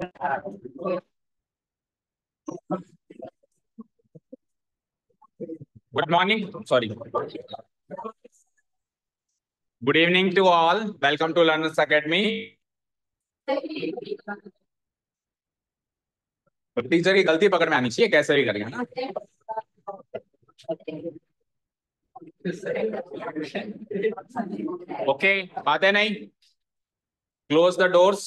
Good morning. Sorry. Good evening to all. Welcome to Learners Academy. Teacher की गलती पकड़ में आनी चाहिए कैसे भी करेंगे ना ओके बात है नहीं क्लोज द डोर्स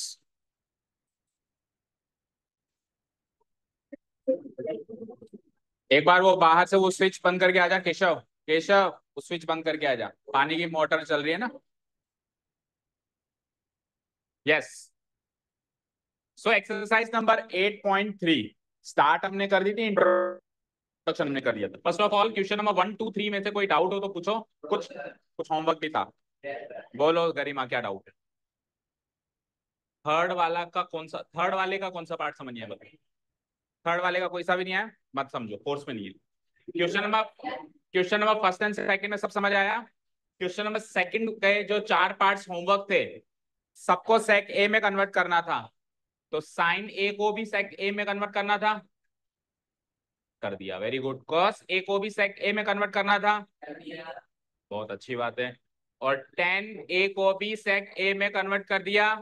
एक बार वो बाहर से वो स्विच बंद करके आ जा, केशव। केशव, वो स्विच बंद करके आ जा। पानी की मोटर चल रही है ना? Yes so exercise number 8.3 start हमने कर दी थी इंट्रोडक्शन हमने कर दिया था। First of all question number one two three में से कोई डाउट हो तो पूछो। कुछ कुछ होमवर्क भी था। बोलो, गरिमा, क्या डाउट है? थर्ड वाला का कौन सा थर्ड वाले का कौन सा पार्ट समझिए, बताइए। थर्ड वाले का कोई सा भी नहीं है मत समझो फोर्स में नहीं है। Question number question number first and second में सब समझ आया? क्वेश्चन नंबर सेकंड के जो चार पार्ट्स होमवर्क थे, सबको सेक ए में कन्वर्ट करना था। तो साइन ए को भी सेक ए में कन्वर्ट करना था। कर दिया वेरी गुड कॉस ए को भी सेक ए में कन्वर्ट करना था। बहुत अच्छी बात है। और टेन ए को भी सेक ए में कन्वर्ट कर दिया।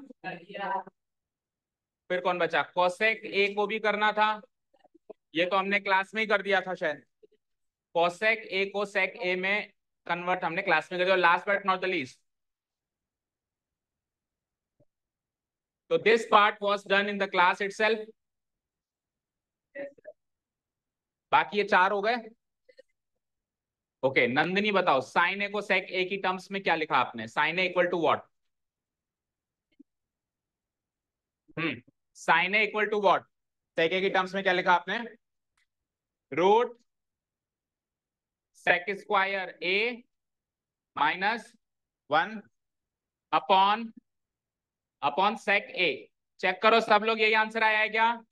फिर कौन बचा? कॉसेक ए को भी करना था। ये तो हमने क्लास में ही कर दिया था शायद। कॉसेक ए को सेक ए में कन्वर्ट हमने क्लास में कर दिया। Last but not the least तो this part was done in the class itself बाकी ये चार हो गए। ओके okay, नंदिनी बताओ साइन ए को सेक ए की टर्म्स में क्या लिखा आपने? Sine A equal to what sine A equal to what sec A की टर्म्स में क्या लिखा आपने? Root sec square A minus one upon upon sec A check करो सब लोग, यही आंसर आया है क्या?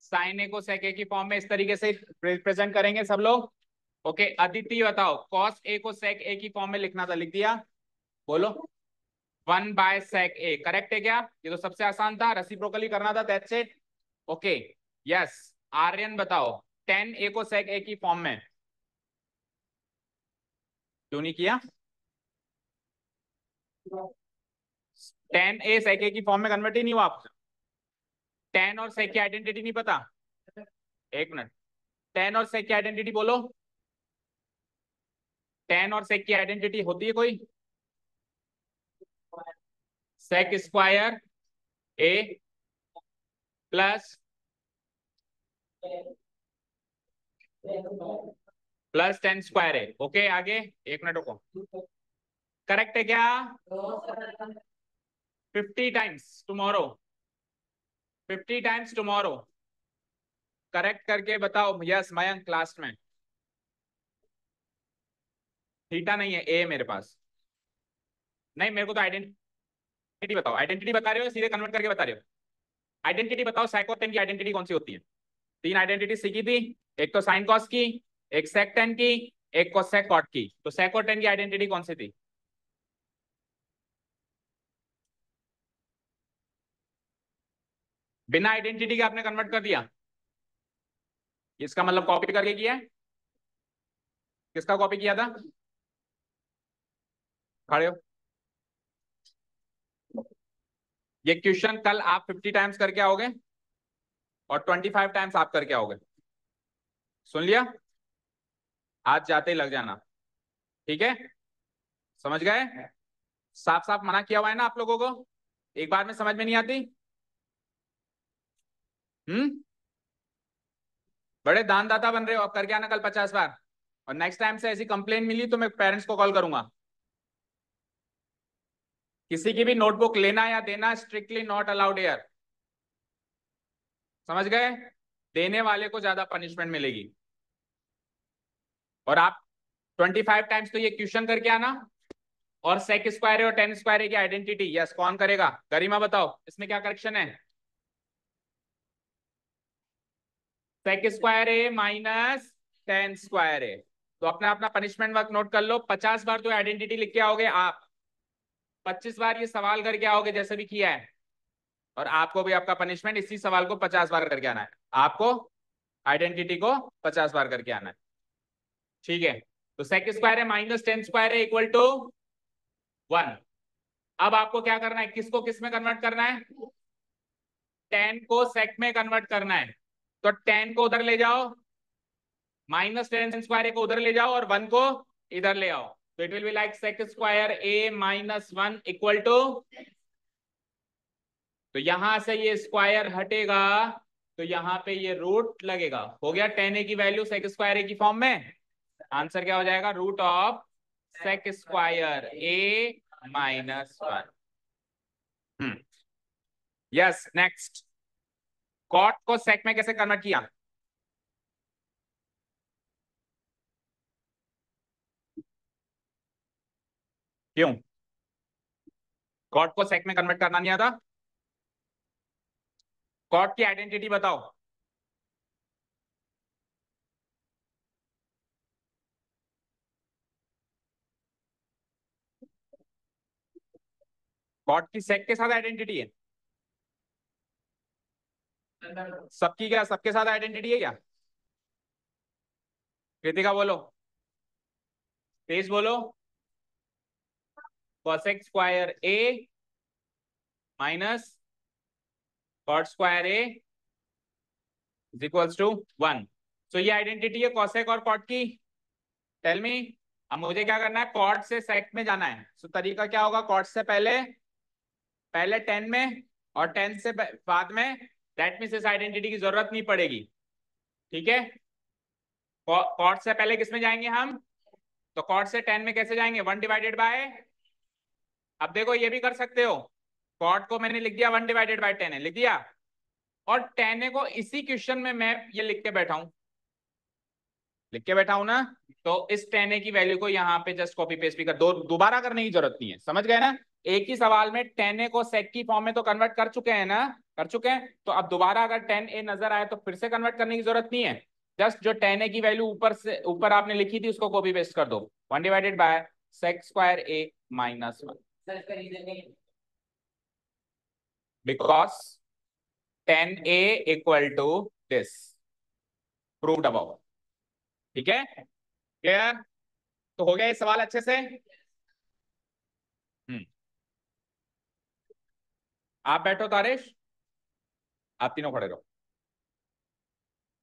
साइन ए को सेक ए की फॉर्म में इस तरीके से रिप्रेजेंट करेंगे सब लोग। ओके अदिति बताओ कॉस ए को सेक ए की फॉर्म में लिखना था, लिख दिया? बोलो। One by sec A correct है क्या? ये तो सबसे आसान था, रेसिप्रोकली करना था that's it okay yes Aryan बताओ टेन ए को सेक ए की फॉर्म में। क्यों नहीं किया? टेन ए सेक ए की फॉर्म में कन्वर्ट ही नहीं हुआ आपका टेन और सेक की आइडेंटिटी नहीं पता। एक मिनट टेन और सेक की आइडेंटिटी बोलो। टेन और सेक की आइडेंटिटी होती है कोई? Sec square A plus plus tan square है। ओके, आगे? एक मिनट रुको। करेक्ट है क्या? Fifty times tomorrow fifty times tomorrow correct करके बताओ यस मयंक क्लास में। थीटा नहीं है ए मेरे पास। नहीं, मेरे को तो आइडेंटिटी बताओ। आइडेंटिटी बता रहे हो, सीधे कन्वर्ट करके बता रहे हो। आइडेंटिटी बताओ साइकोटेन की आइडेंटिटी कौन सी होती है? तीन आइडेंटिटी सीखी थी। एक तो साइन कॉस की, एक सेक टेन की, एक को सेक कॉट की। तो सेक और टेन की आइडेंटिटी कौन सी थी? बिना आइडेंटिटी के आपने कन्वर्ट कर दिया। इसका मतलब कॉपी करके किया किसका कॉपी किया था? खड़े हो। ये क्वेश्चन कल आप 50 टाइम्स करके आओगे और 25 टाइम्स आप करके आओगे। सुन लिया? आज जाते ही लग जाना। ठीक है? समझ गए? साफ़ साफ़ मना किया हुआ है ना आप लोगों को? एक बार में समझ में नहीं आती? हम्म? बड़े दानदाता बन रहे हो, अब करके आना कल पचास बार। और नेक्स्ट टाइम से ऐसी कंप्लेन मिली तो मैं पेरेंट्स को कॉल करूँगा। किसी की भी नोटबुक लेना या देना स्ट्रिक्टली नॉट अलाउड एयर समझ गए? देने वाले को ज़्यादा पनिशमेंट मिलेगी। और आप 25 टाइम्स तो ये क्वेश्चन करके आना और सेक स्क्वायर और टेन स्क्वायर की आइडेंटिटी यस कौन करेगा? गरिमा बताओ, इसमें क्या करेक्शन है? Sec square A minus tan square A तो अपना अपना पनिशमेंट वर्क नोट कर लो। पचास बार तो आइडेंटिटी लिख के आओगे आप। पच्चीस बार ये सवाल करके आओगे, जैसे भी किया है। और आपको भी आपका पनिशमेंट इसी सवाल को पचास बार करके आना है। आपको आइडेंटिटी को पचास बार करके आना है। ठीक है? तो सेक स्क्वायर है माइनस टेन स्क्वायर है इक्वल टू वन अब आपको क्या करना है? किसको किसमें कन्वर्ट करना है? टेन को सेक में कन्वर्ट करना है। तो टेन को उधर ले जाओ। माइनस टेन स्क्वायर को उधर ले जाओ और वन को इधर ले आओ। तो it will be like sec square A minus one equal to तो यहाँ से ये स्क्वायर हटेगा तो यहाँ पे ये रूट लगेगा। हो गया टेन ए की वैल्यू सेक स्क्वायर ए की फॉर्म में? आंसर क्या हो जाएगा? Root of sec square A minus one yes next cot को सेक में कैसे कन्वर्ट किया? क्यों? कॉट को सेक में कन्वर्ट करना नहीं आता? कॉट की आइडेंटिटी बताओ। कॉट की सेक के साथ आइडेंटिटी है। सबकी क्या, सबके साथ आइडेंटिटी है क्या? कृतिका बोलो। तेज बोलो। Cosec square A minus cot square A is equals to one so ये आइडेंटिटी है कॉसेक और कॉट की. टेल मी अब मुझे क्या करना है? कॉट से सेक में जाना है. सो so, तरीका क्या होगा? कॉट से पहले पहले टेन में और टेन से बाद में दैट मीन्स इस आइडेंटिटी की ज़रूरत नहीं पड़ेगी. ठीक है? कॉट से पहले किसमें जाएँगे हम? तो कॉट से टेन में कैसे जाएँगे? वन डिवाइडेड बाय अब देखो ये भी कर सकते हो. कॉट को मैंने लिख दिया वन डिवाइडेड बाय टेन लिख दिया? और टेन को इसी क्वेश्चन में मैं ये लिख के बैठा हूँ। लिख के बैठा हूँ ना? तो इस टेन की वैल्यू को यहाँ पे जस्ट कॉपी पेस्ट भी कर, दो, दोबारा करने की ज़रूरत नहीं है, समझ गए ना? एक ही सवाल में टेन को सेक की फॉर्म में तो कन्वर्ट कर चुके हैं ना? कर चुके हैं? तो अब दोबारा अगर टेन ए नज़र आए तो फिर से कन्वर्ट करने की ज़रूरत नहीं है। जस्ट जो टेन ए की वैल्यू ऊपर से, ऊपर आपने लिखी थी, उसको कॉपी पेस्ट कर दो। One divided by sec square A minus one tan A equal to this proved about ठीक है? क्लियर तो हो गया ये सवाल अच्छे से? हम्म। आप बैठो तारिश। आप तीनों खड़े रहो।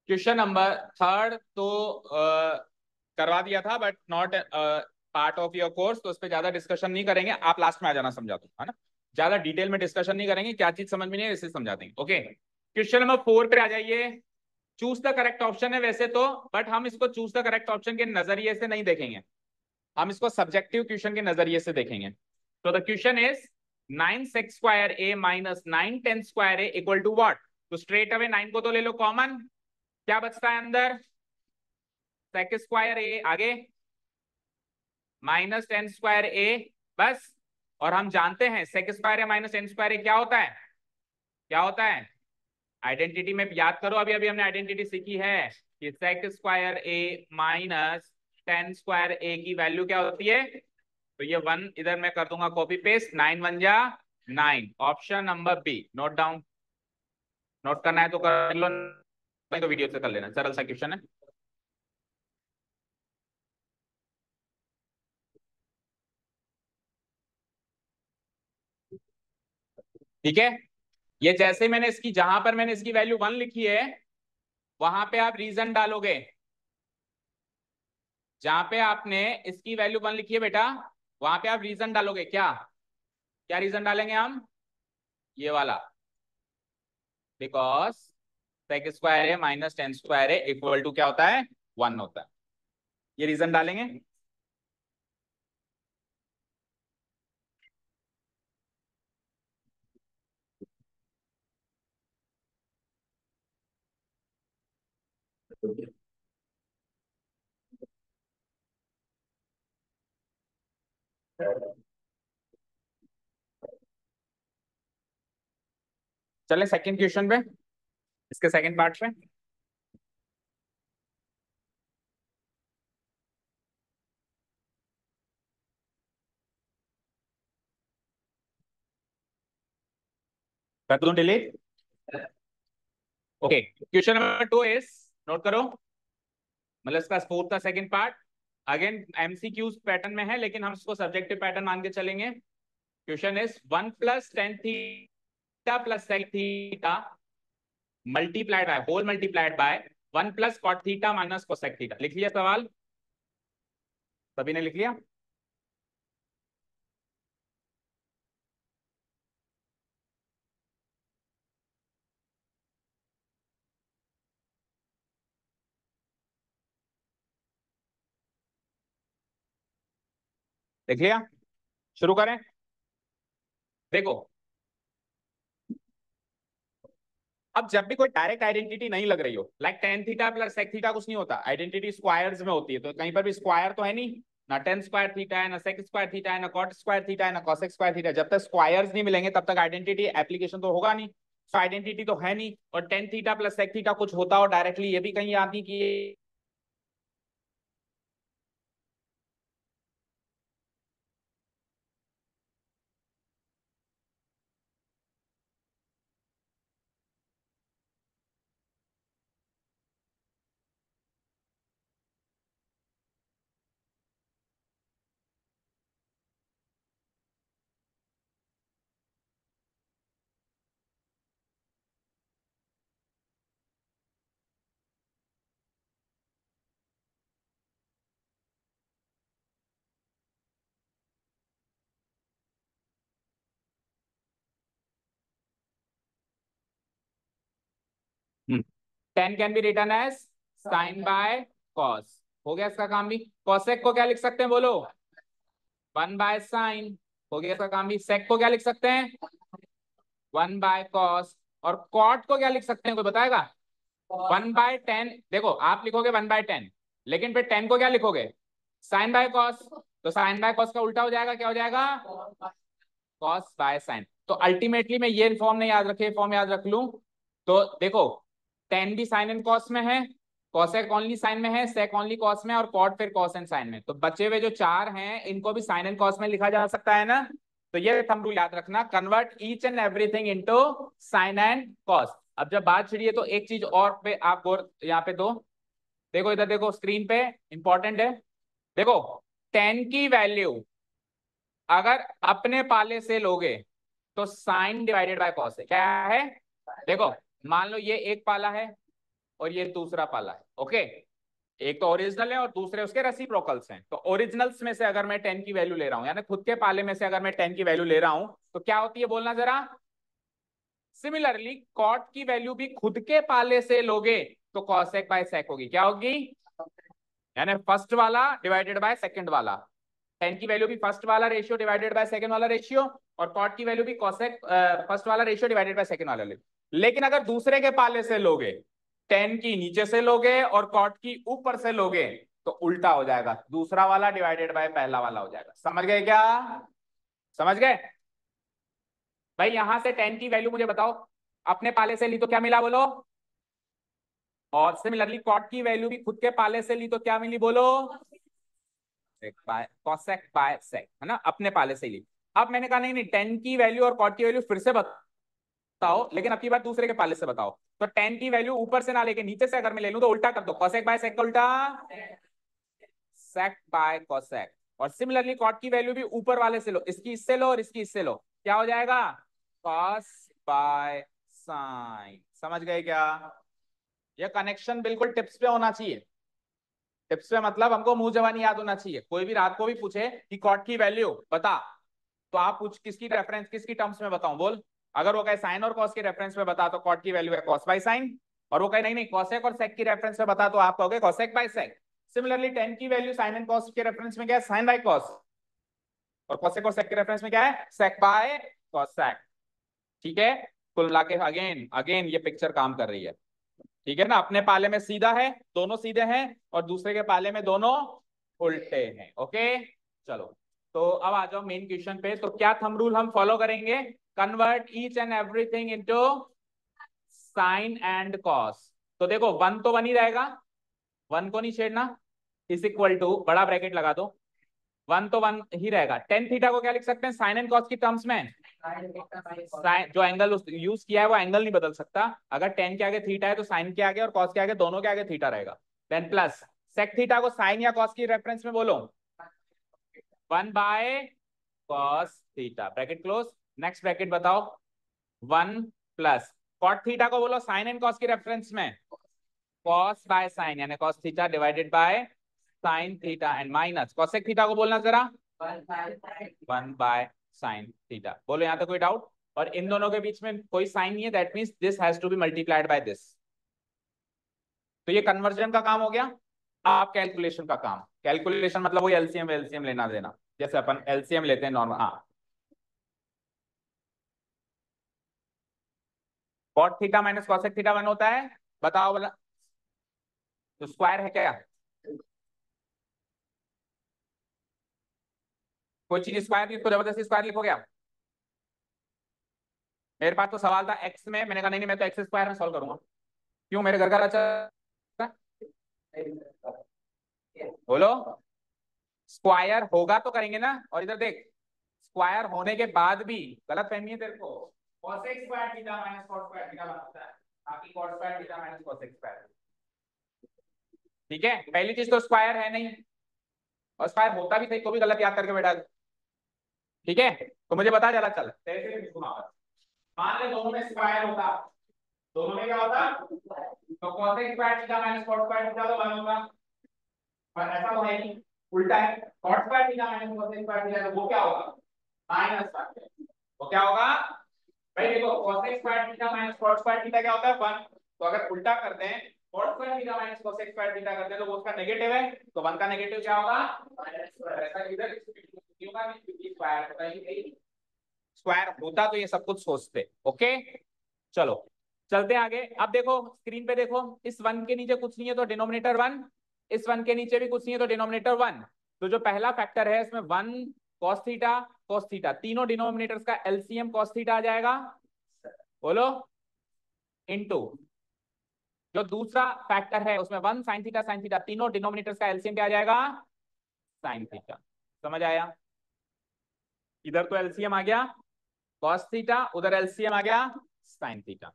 क्वेश्चन नंबर थर्ड तो आ, करवा दिया था but not part of your course तो उस पर ज़्यादा डिस्कशन नहीं करेंगे। आप लास्ट में आ जाना समझा दो है ना? ज़्यादा डिटेल में डिस्कशन नहीं करेंगे, क्या चीज़ समझ में नहीं है इसे समझा देंगे, ओके? क्वेश्चन नंबर फोर पे आ जाइए। चूज़ द करेक्ट ऑप्शन है वैसे तो बट हम इसको चूज़ द करेक्ट ऑप्शन के नज़रिए से नहीं देखेंगे। हम इसको सब्जेक्टिव क्वेश्चन के नज़रिए से देखेंगे। तो the question is nine sec square A minus nine tan square A equal to what तो स्ट्रेट अवे नाइन को तो ले लो कॉमन क्या बचता है अंदर? सेक स्क्वायर ए आगे। माइनस टेन स्क्वायर ए बस। और हम जानते हैं sec square A minus tan square क्या होता है? क्या होता है? आइडेंटिटी में याद करो, अभी अभी हमने आइडेंटिटी सीखी है कि sec square A minus tan square A की वैल्यू क्या होती है? तो ये वन इधर मैं कर दूँगा कॉपी पेस्ट नाइन वन जा nine option number B note down note करना है तो कर लो तो वीडियो से कर लेना, सरल सा क्वेश्चन है। ठीक है? ये जैसे मैंने इसकी, जहाँ पर मैंने इसकी वैल्यू वन लिखी है, वहाँ पे आप रीजन डालोगे। जहाँ पे आपने इसकी वैल्यू वन लिखी है बेटा, वहाँ पे आप रीजन डालोगे। क्या? क्या रीजन डालेंगे हम? ये वाला। बिकॉज़ सेक स्क्वायर है माइनस टेन स्क्वायर है इक्वल टू क्या होता है? वन होता है। ये रीजन डालेंगे। चले सेकंड क्वेश्चन पे इसके सेकंड पार्ट पे। कर दो delete okay question number two is note करो। मतलब इसका फोर्थ का second part again MCQs pattern में है, लेकिन हम इसको सब्जेक्टिव पैटर्न मान के चलेंगे। Question is one plus tan theta plus sec theta multiplied by whole multiplied by one plus cot theta minus cosec theta लिख लिया सवाल? सभी ने लिख लिया? देख लिया। शुरू करें। देखो, अब जब भी कोई डायरेक्ट आइडेंटिटी नहीं लग रही हो like tan theta plus sec theta कुछ नहीं होता। आइडेंटिटी स्क्वायर्स में होती है तो कहीं पर भी स्क्वायर तो है नहीं। ना टेन स्क्वायर थीटा है, ना सेक स्क्वायर थीटा है, ना कॉट स्क्वायर थीटा है, ना कॉसेक स्क्वायर थीटा जब तक स्क्वायर्स नहीं मिलेंगे, तब तक आइडेंटिटी एप्लीकेशन तो होगा नहीं। तो आइडेंटिटी तो है नहीं, और tan theta plus sec theta कुछ होता हो डायरेक्टली ये भी कहीं आती कि tan can be written as sine by cos हो गया इसका काम भी? कॉसेक को क्या लिख सकते हैं बोलो? वन बाय साइन हो गया इसका काम भी? सेक को क्या लिख सकते हैं? वन बाय कॉस और कॉट को क्या लिख सकते हैं? कोई बताएगा? वन बाय टेन देखो आप लिखोगे वन बाय टेन लेकिन फिर टेन को क्या लिखोगे? साइन बाय कॉस तो साइन बाय कॉस का उल्टा हो जाएगा क्या हो जाएगा? कॉस बाय साइन तो अल्टीमेटली मैं ये फॉर्म नहीं याद रखे फॉर्म याद रख लू। तो देखो टेन भी साइन एंड कॉस में है कॉसेक ओनली साइन में है सेक ओनली कॉस में और कॉट फिर कॉस एंड साइन में। तो बचे हुए जो चार हैं, इनको भी साइन एंड कॉस में लिखा जा सकता है ना? तो ये थंब रूल याद रखना। Convert each and everything into sine and cos अब जब बात छिड़ी है तो एक चीज़ और पे आप गौर यहाँ पे दो। देखो इधर, देखो स्क्रीन पे इंपॉर्टेंट है। देखो टेन की वैल्यू अगर अपने पाले से लोगे तो साइन डिवाइडेड बाय कॉस है। क्या है? देखो मान लो ये एक पाला है और ये दूसरा पाला है, ओके? एक तो ओरिजिनल है और दूसरे उसके रेसिप्रोकल्स हैं। तो ओरिजिनल्स में से अगर मैं टेन की वैल्यू ले रहा हूँ, यानी खुद के पाले में से अगर मैं टेन की वैल्यू ले रहा हूँ तो क्या होती है बोलना जरा? सिमिलरली कॉट की वैल्यू भी खुद के पाले से लोगे तो कॉसेक बाय सेक होगी। क्या होगी? यानी फ़र्स्ट वाला डिवाइडेड बाय सेकंड वाला। टेन की वैल्यू भी फ़र्स्ट वाला रेशियो डिवाइडेड बाय सेकंड वाला रेशियो और कॉट की वैल्यू भी कॉसेक फ़र्स्ट वाला रेशियो डिवाइडेड बाय सेकंड वाला लेकिन अगर दूसरे के पाले से लोगे टेन की नीचे से लोगे और कॉट की ऊपर से लोगे तो उल्टा हो जाएगा। दूसरा वाला डिवाइडेड बाय पहला वाला हो जाएगा। समझ गए क्या? समझ गए? भाई, यहाँ से टेन की वैल्यू मुझे बताओ। अपने पाले से ली तो क्या मिला बोलो? और सिमिलरली कॉट की वैल्यू भी खुद के पाले से ली तो क्या मिली बोलो? बाय सेक है ना? अपने पाले से ली। अब मैंने कहा, नहीं नहीं टेन की वैल्यू और कॉट की वैल्यू फिर से बता बताओ, लेकिन अब की बात दूसरे के पाले से बताओ। तो टेन की वैल्यू ऊपर से ना लेके नीचे से अगर मैं ले लू तो उल्टा कर दो। कॉसेक बाय सेक का उल्टा। सेक बाय कॉसेक और सिमिलरली कॉट की वैल्यू भी ऊपर वाले से लो। इसकी इससे लो और इसकी इससे लो। क्या हो जाएगा? कॉस बाय साइन समझ गए क्या? यह कनेक्शन बिल्कुल टिप्स पे होना चाहिए। टिप्स पे मतलब हमको मुँह जवानी याद होना चाहिए। कोई भी रात को भी पूछे कि कॉट की वैल्यू बता। तो आप पूछ, किसकी रेफरेंस किसकी टर्म्स में बताऊँ? बोल। अगर वो कहे साइन और कॉस के रेफरेंस में बता तो कॉट की वैल्यू है कॉस बाई साइन और वो कहे नहीं नहीं कॉसेक और सेक की रेफरेंस में बता तो आप कहोगे cosec by sec similarly tan की वैल्यू साइन एंड कॉस के रेफरेंस में क्या है? साइन बाई कॉस और कॉसेक और सेक के रेफरेंस में क्या है? सेक बाय कॉसेक ठीक है? कुल मिला के अगेन अगेन ये पिक्चर काम कर रही है. ठीक है ना? अपने पाले में सीधा है, दोनों सीधे हैं, और दूसरे के पाले में दोनों उल्टे हैं. ओके चलो. तो अब आ जाओ मेन क्वेश्चन पे. तो क्या थम रूल हम फॉलो करेंगे? Convert each and everything into sine and cos तो देखो वन तो वन ही रहेगा। वन को नहीं छेड़ना। इज़ इक्वल टू बड़ा ब्रैकेट लगा दो। वन तो वन ही रहेगा। टेन थीटा को क्या लिख सकते हैं? साइन एंड कॉस की टर्म्स में? जो एंगल यूज़ किया है, वो एंगल नहीं बदल सकता। अगर टेन के आगे थीटा है तो साइन के आगे और कॉस के आगे, दोनों के आगे थीटा रहेगा। देन प्लस सेक थीटा को साइन या कॉस की रेफरेंस में बोलो। One by cos theta bracket close next bracket बताओ। वन प्लस कॉट थीटा को बोलो साइन एंड कॉस की रेफरेंस में। कॉस बाय साइन यानी cos theta divided by sine theta and minus cosec theta को बोलना जरा। वन बाय साइन थीटा बोलो यहाँ तक कोई डाउट और इन दोनों के बीच में कोई साइन नहीं है that means this has to be multiplied by this तो ये कन्वर्जन का काम हो गया। आप कैलकुलेशन का काम। कैलकुलेशन मतलब वही एलसीएम एलसीएम लेना देना। जैसे अपन एलसीएम लेते हैं नॉर्मल हाँ। Cot theta minus cosec theta one होता है? बताओ बोला तो स्क्वायर है क्या? कोई चीज़ स्क्वायर तो ज़बरदस्ती स्क्वायर लिखोगे आप? मेरे पास तो सवाल था एक्स में, मैंने कहा नहीं नहीं, मैं तो एक्स स्क्वायर में सॉल्व करूँगा। क्यों, मेरे घर का अच्छा बोलो। स्क्वायर होगा तो करेंगे ना, और इधर देख स्क्वायर होने के बाद भी, गलत फहमी है तेरे को। Cosec square theta minus cos square theta बनता है। बाकी cos square theta minus cosec square ठीक है? पहली चीज़ तो स्क्वायर है नहीं। और स्क्वायर होता भी सही तो भी गलत याद करके बैठा ठीक है? तो मुझे बता जरा चल। मान ले दोनों में स्क्वायर होता। दोनों में क्या होता? तो cosec square theta minus cos square theta तो 1 होगा पर ऐसा तो है नहीं। उल्टा है। cos square theta minus cosec square theta तो वो क्या होगा? माइनस वो क्या होगा? भाई देखो, cosec square theta minus cos square theta क्या होता है? 1 तो अगर उल्टा करते हैं cos square theta minus cosec square theta करते हैं तो वो उसका नेगेटिव है। तो 1 का नेगेटिव क्या होगा? ऐसा इधर स्क्वायर होता है स्क्वायर होता तो ये सब कुछ सोचते ओके चलो, चलते आगे। अब देखो स्क्रीन पे देखो, इस वन के नीचे कुछ नहीं है तो डिनोमिनेटर वन इस वन के नीचे भी कुछ नहीं है तो डिनोमिनेटर वन तो जो पहला फैक्टर है, इसमें one cos theta cos theta तीनों डिनोमिनेटर्स का एलसीएम कॉस थीटा आ जाएगा। बोलो। इनटू जो दूसरा फैक्टर है, उसमें one sine theta sine theta तीनों डिनोमिनेटर्स का एलसीएम क्या आ जाएगा? साइन थीटा समझ आया? इधर तो एलसीएम आ गया। कॉस थीटा उधर एलसीएम आ गया। साइन थीटा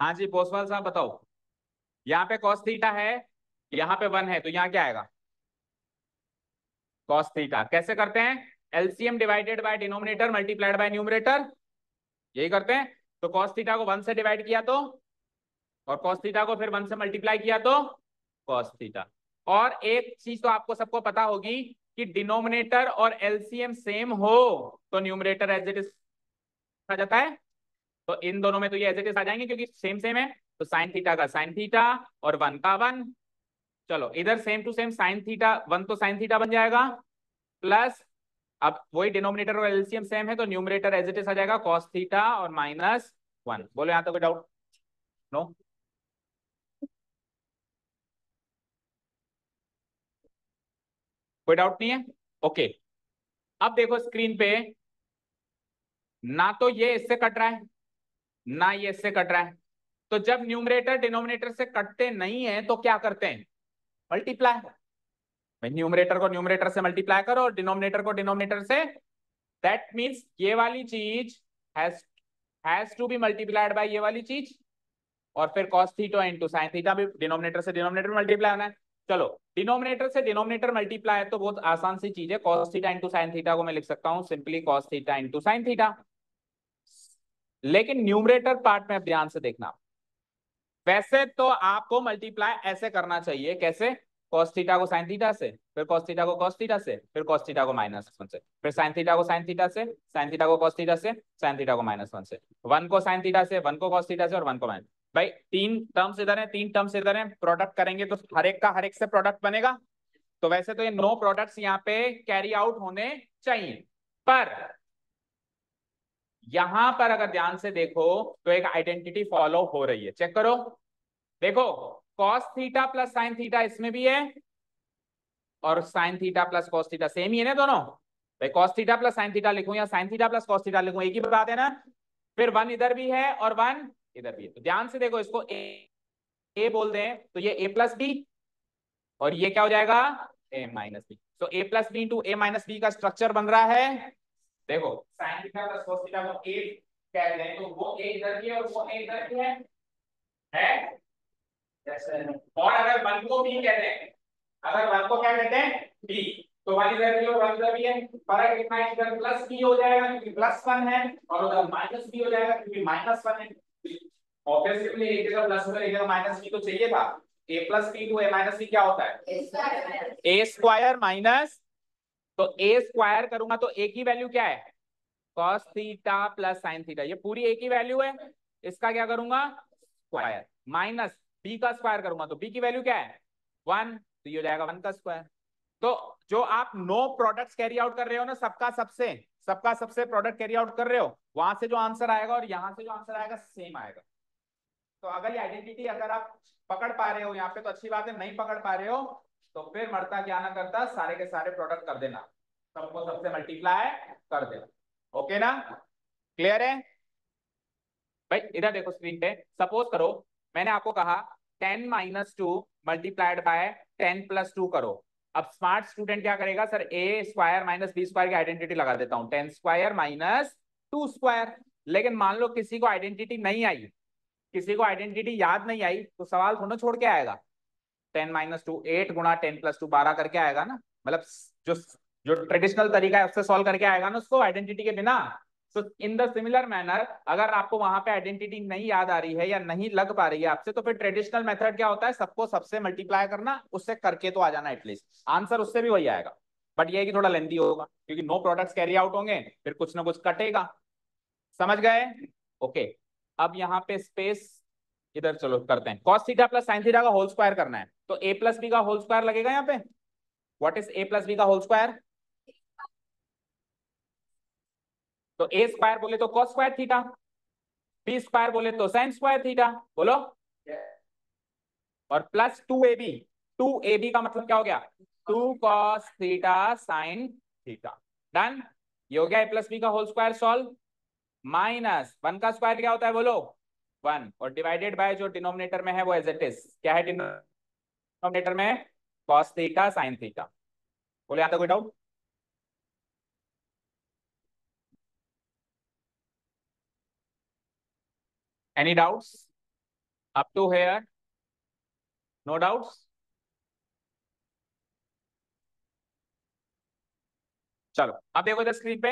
हाँ जी पोसवाल साहब बताओ। यहाँ पे कॉस थीटा है यहाँ पे वन है तो यहाँ क्या आएगा? कॉस थीटा कैसे करते हैं? LCM divided by denominator multiplied by numerator यही करते हैं। तो कॉस थीटा को वन से डिवाइड किया तो और कॉस थीटा को फिर वन से मल्टीप्लाई किया तो कॉस थीटा और एक चीज़ तो आपको सबको पता होगी कि डिनोमिनेटर और एलसीएम सेम हो तो न्यूमरेटर एज इट इज़ आ जाता है। तो इन दोनों में तो ये एज इट इज़ आ जाएँगे, क्योंकि सेम सेम है। तो साइन थीटा का साइन थीटा और वन का वन चलो, इधर same to same sine theta one तो साइन थीटा बन जाएगा प्लस अब वही डिनोमिनेटर और एलसीएम सेम है तो न्यूमरेटर एज इट इज़ आ जाएगा कॉस थीटा और माइनस वन बोलो यहाँ तो कोई डाउट नो कोई डाउट नहीं है? ओके अब देखो स्क्रीन पे, ना तो ये इससे कट रहा है, ना ये इससे कट रहा है। तो जब न्यूमरेटर डिनोमिनेटर से कटते नहीं है तो क्या करते हैं? मल्टीप्लाई न्यूमरेटर को न्यूमरेटर से मल्टीप्लाई करो डिनोमिनेटर को डिनोमिनेटर से। दैट मीन्स ये वाली चीज़ has to be multiplied by ये वाली चीज़। और फिर cos theta into sin theta भी डिनोमिनेटर से डिनोमिनेटर मल्टीप्लाई होना है। चलो डिनोमिनेटर से डिनोमिनेटर मल्टीप्लाई है तो बहुत आसान सी चीज़ है। cos theta into sine theta को मैं लिख सकता हूँ। Simply cos theta into sine theta लेकिन न्यूमरेटर पार्ट में ध्यान से देखना। वैसे तो आपको मल्टीप्लाई ऐसे करना चाहिए, कैसे? थीटा को sin थीटा से, फिर थीटा को थीटा से, फिर थीटा को माइनस वन से, फिर sin थीटा को sin थीटा से, sin थीटा को थीटा से, sin थीटा को माइनस वन से। वन को sin थीटा से वन को थीटा से और वन को माइनस भाई, तीन टर्म्स इधर है, तीन टर्म्स इधर है प्रोडक्ट करेंगे तो हर एक का, हर एक से प्रोडक्ट बनेगा। तो वैसे तो ये नो प्रोडक्ट्स यहाँ पे कैरी आउट होने चाहिए। पर यहाँ पर अगर ध्यान से देखो तो एक आइडेंटिटी फॉलो हो रही है। चेक करो। देखो cos theta plus sine theta इसमें भी है और sine theta plus cos theta same ही है ना दोनों? भाई cos theta plus sine theta लिखूं या sine theta plus cos theta लिखूं, एक ही बात है ना फिर वन इधर भी है और वन इधर भी है। तो ध्यान से देखो, इसको ए ए बोल दें तो ये ए प्लस बी और ये क्या हो जाएगा? ए माइनस बी तो A plus B into A minus B का स्ट्रक्चर बन रहा है। देखो। Sine theta plus cos theta को ए कह दें तो वो ए इधर की है और वो ए इधर की है। है? जैसे और अगर वन को बी कहते हैं अगर वन को क्या कहते हैं? बी तो वन इधर भी और वन इधर भी है। फ़र्क कितना है इधर प्लस बी हो जाएगा क्योंकि प्लस वन है और उधर माइनस बी हो जाएगा क्योंकि माइनस वन है। ऑब्वियसली एक जगह प्लस होगा एक जगह माइनस बी तो चाहिए था। A plus B to A minus B क्या होता है? ए स्क्वायर माइनस तो ए स्क्वायर करूँगा तो ए की वैल्यू क्या है? Cos theta plus sine theta ये पूरी ए की वैल्यू है। इसका क्या करूँगा? स्क्वायर माइनस बी का स्क्वायर करूँगा तो बी की वैल्यू क्या है? वन तो ये हो जाएगा वन का स्क्वायर तो जो आप नो प्रोडक्ट्स कैरी आउट कर रहे हो ना, सबका सबसे सबका सबसे प्रोडक्ट कैरी आउट कर रहे हो, वहाँ से जो आंसर आएगा और यहाँ से जो आंसर आएगा सेम आएगा। तो अगर ये आइडेंटिटी अगर आप पकड़ पा रहे हो यहाँ पे तो अच्छी बात है, नहीं पकड़ पा रहे हो तो फिर मरता क्या ना करता, सारे के सारे प्रोडक्ट कर देना। सबको सबसे मल्टीप्लाई कर देना। ओके ना? क्लियर है? भाई, इधर देखो स्क्रीन पे। सपोज़ करो, मैंने आपको कहा ten minus two multiplied by ten plus two करो। अब स्मार्ट स्टूडेंट क्या करेगा? Sir A square minus B square की आइडेंटिटी लगा देता हूँ। Ten square minus two square लेकिन मान लो किसी को आइडेंटिटी नहीं आई। किसी को आइडेंटिटी याद नहीं आई तो सवाल थोड़ा छोड़ के आएगा। टेन माइनस टू, एट गुणा टेन प्लस टू, बारह करके आएगा ना? मतलब जो जो ट्रेडिशनल तरीका है उससे सॉल्व करके आएगा ना उसको आइडेंटिटी के बिना। तो इन द सिमिलर मैनर, अगर आपको वहाँ पे आइडेंटिटी नहीं याद आ रही है या नहीं लग पा रही है आपसे तो फिर ट्रेडिशनल मेथड क्या होता है? सबको सबसे मल्टीप्लाई करना, उससे करके तो आ जाना एटलीस्ट आंसर उससे भी वही आएगा। बट ये कि थोड़ा लेंदी होगा, क्योंकि नो प्रोडक्ट्स कैरी आउट होंगे, फिर कुछ ना कुछ कटेगा। समझ गए? ओके अब यहाँ पे स्पेस इधर चलो, करते हैं। Cos theta plus sine theta का होल स्क्वायर करना है। तो ए प्लस बी का होल स्क्वायर लगेगा यहाँ पे? What is A plus B का होल स्क्वायर तो ए स्क्वायर बोले तो cos square theta B square बोले तो साइन स्क्वायर थीटा बोलो? और plus two A B two A B का मतलब क्या हो गया? Two cos theta sine theta done ये हो गया ए प्लस बी का whole square solve minus one का स्क्वायर क्या होता है बोलो? वन और डिवाइडेड बाय जो डिनोमिनेटर में है वो एज इट इज़ क्या है डिनोमिनेटर में? कॉस थीटा साइन थीटा बोले आता कोई doubt Any doubts? Up to here? No doubts? चलो अब देखो इधर स्क्रीन पे।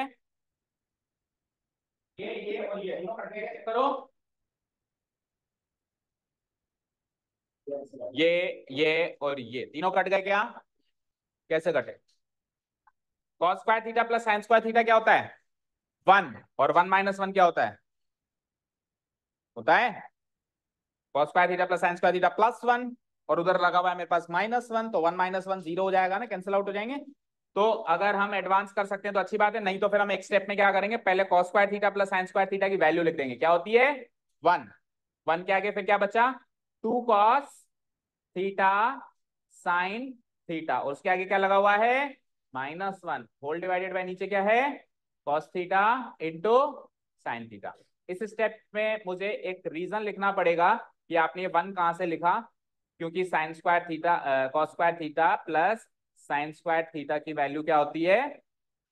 ये ये और ये करो। ये ये और ये, तीनों कट गए क्या? कैसे कटे? Cos square theta plus sine square theta क्या होता है? वन। और वन माइनस वन क्या होता है? होता है। Cos square theta plus sine square theta plus one. और उधर लगा हुआ है मेरे पास माइनस वन तो वन माइनस वन ज़ीरो हो जाएगा ना कैंसिल आउट हो जाएँगे। तो अगर हम एडवांस कर सकते हैं तो अच्छी बात है, नहीं तो फिर हम एक स्टेप में क्या करेंगे? पहले cos square theta plus sine square theta की वैल्यू लिख देंगे। क्या होती है? वन। वन के आगे फिर क्या बचा? Two cos theta sine theta. और उसके आगे क्या लगा हुआ है? Minus one. Whole divided by नीचे क्या है? Cos theta into sine theta. इस स्टेप में मुझे एक रीजन लिखना पड़ेगा कि आपने ये वन कहाँ से लिखा? क्योंकि sine square theta cos square theta plus sine square theta की वैल्यू क्या होती है?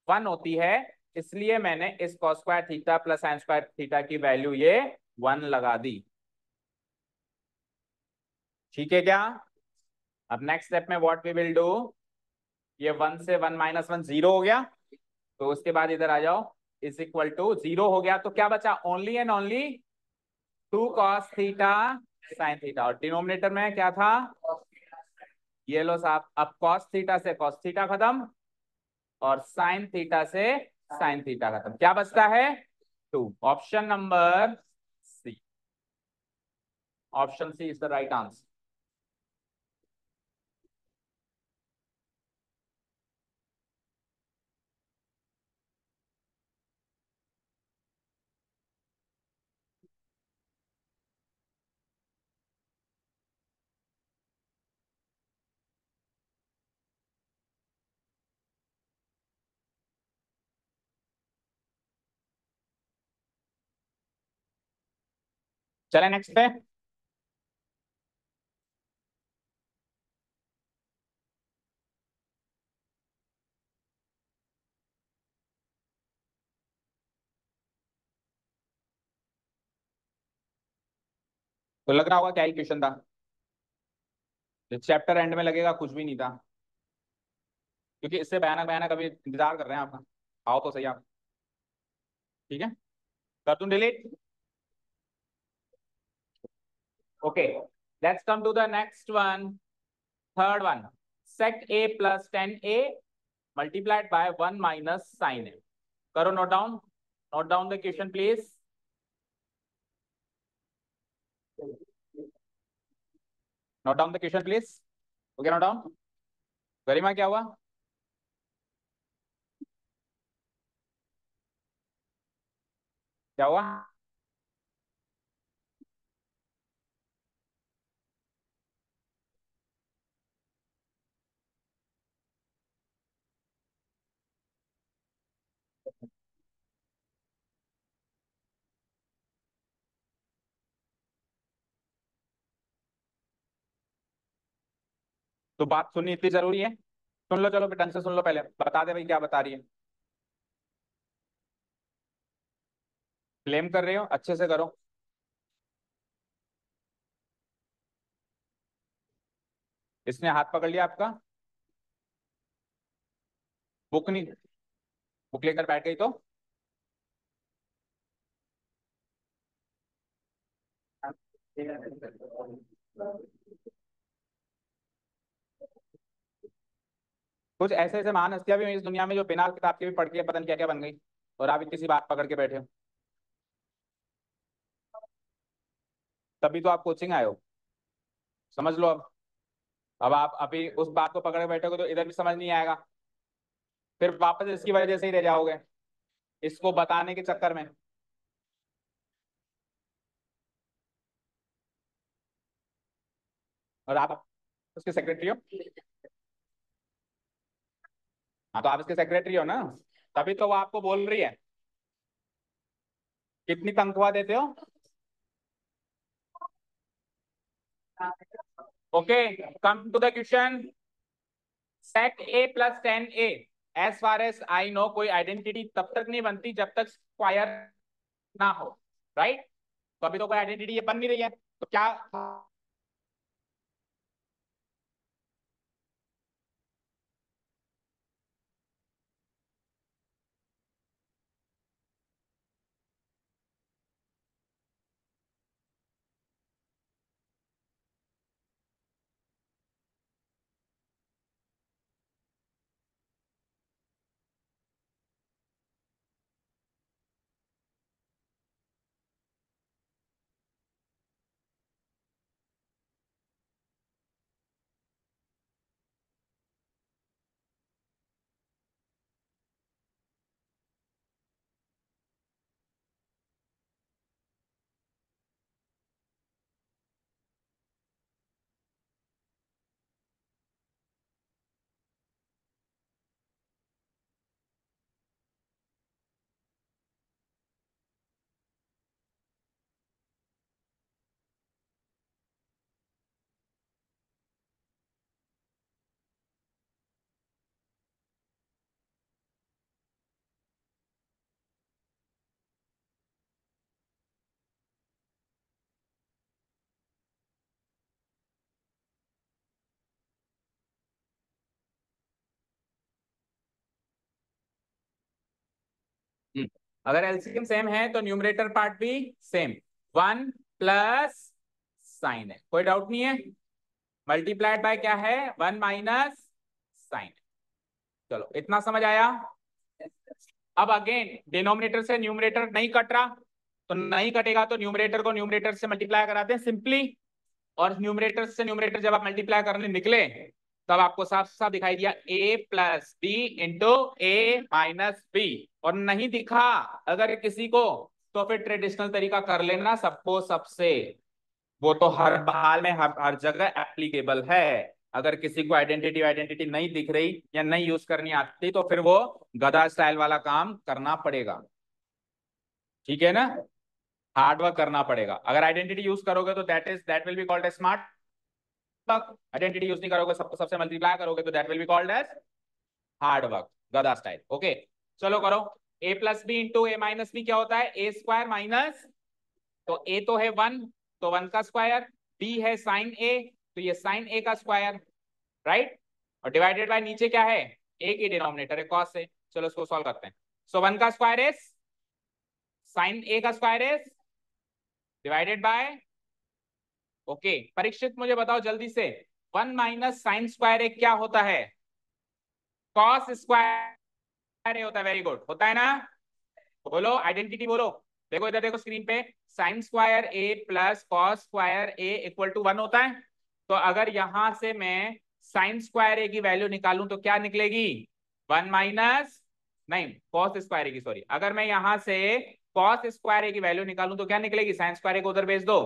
वन होती है। इसलिए मैंने इस cos square theta plus sine square theta की वैल्यू ये वन लगा दी। ठीक है क्या? अब नेक्स्ट स्टेप में व्हाट वी विल डू ये वन से वन माइनस वन ज़ीरो हो गया। तो उसके बाद इधर आ जाओ। इज़ इक्वल टू ज़ीरो हो गया। तो क्या बचा? Only and only two cos theta sine theta और डिनोमिनेटर में क्या था? ये लो साहब, अब कॉस थीटा से कॉस थीटा खत्म और साइन थीटा से साइन थीटा खत्म। क्या बचता है? Two option number C option C is the right answer चले नेक्स्ट पे। तो लग रहा होगा क्या क्वेश्चन था चैप्टर एंड में लगेगा, कुछ भी नहीं था। क्योंकि इससे बयानक बयानक अभी इंतज़ार कर रहे हैं आपका आओ तो सही आप। ठीक है? कर तुम delete okay let's come to the next one third one sec a plus 10a multiplied by 1 minus sin a करो note down note down the question please note down the question please okay note down Garima क्या हुआ क्या हुआ तो बात सुननी इतनी ज़रूरी है? सुन लो, चलो, ढंग से सुन लो पहले। बता दे भाई, क्या बता रही है? क्लेम कर रहे हो? अच्छे से करो। इसने हाथ पकड़ लिया आपका? बुक नहीं। बुक लेकर बैठ गई तो? कुछ ऐसे ऐसे महान हस्तियाँ भी इस दुनिया में जो बिना किताब के भी पढ़ के पता क्या क्या बन गई। और आप किसी बात पकड़ के बैठे हो। तभी तो आप कोचिंग आए हो। समझ लो अब। अब आप अभी उस बात को पकड़ के बैठोगे तो इधर भी समझ नहीं आएगा। फिर वापस इसकी वजह से ही रह जाओगे। इसको बताने के चक्कर में। और आप, उसके सेक्रेटरी हो। हाँ तो आप इसके सेक्रेटरी हो ना? तभी तो वो आपको बोल रही है। कितनी तनख्वाह देते हो? Okay come to the question set A plus ten A as far as I know कोई आइडेंटिटी तब तक नहीं बनती जब तक स्क्वायर ना हो राइट right? तो अभी तो कोई आइडेंटिटी ये बन नहीं रही है। तो क्या हम्म, अगर एलसीएम सेम है तो न्यूमरेटर पार्ट भी सेम वन प्लस साइन है। कोई डाउट नहीं है? मल्टीप्लाइड बाय क्या है? वन माइनस साइन चलो, इतना समझ आया? अब अगेन डिनोमिनेटर से न्यूमरेटर नहीं कट रहा तो नहीं कटेगा तो न्यूमरेटर को न्यूमरेटर से मल्टीप्लाई कराते हैं सिंपली और न्यूमरेटर से न्यूमरेटर जब आप मल्टीप्लाई करने निकले तब आपको साफ़ साफ़ दिखाई दिया A plus B into A minus B और नहीं दिखा अगर किसी को तो फिर ट्रेडिशनल तरीका कर लेना सबको सबसे। वो तो हर हाल में हर, हर जगह एप्लीकेबल है। अगर किसी को आइडेंटिटी आइडेंटिटी नहीं दिख रही या नहीं यूज़ करनी आती तो फिर वो गधा स्टाइल वाला काम करना पड़ेगा। ठीक है ना? हार्डवर्क करना पड़ेगा। अगर आइडेंटिटी यूज़ करोगे तो that is that will be called smart work identity use नहीं करोगे सब सबसे मल्टीप्लाई करोगे तो that will be called as hard work गदा स्टाइल ओके चलो करो A plus B into A minus B क्या होता है? ए स्क्वायर माइनस तो ए तो है वन तो वन का स्क्वायर बी है साइन ए तो ये साइन ए का स्क्वायर राइट और डिवाइडेड बाय नीचे क्या है? ए की डिनोमिनेटर है कॉस से चलो इसको सॉल्व करते हैं। सो वन का स्क्वायर इज़ साइन ए का square is divided by okay, Parikshit मुझे बताओ जल्दी से। One minus sine square A क्या होता है? कॉस स्क्वायर ए होता है वेरी गुड होता है ना? बोलो आइडेंटिटी बोलो। देखो इधर, देखो स्क्रीन पे। Sine square A plus cos square A equal to one होता है। तो अगर यहाँ से मैं साइन स्क्वायर ए की वैल्यू निकालूं तो क्या निकलेगी? वन माइनस, नहीं कॉस स्क्वायर ए की सॉरी अगर मैं यहाँ से कॉस स्क्वायर ए की वैल्यू निकालूं तो क्या निकलेगी? साइन स्क्वायर ए को उधर भेज दो।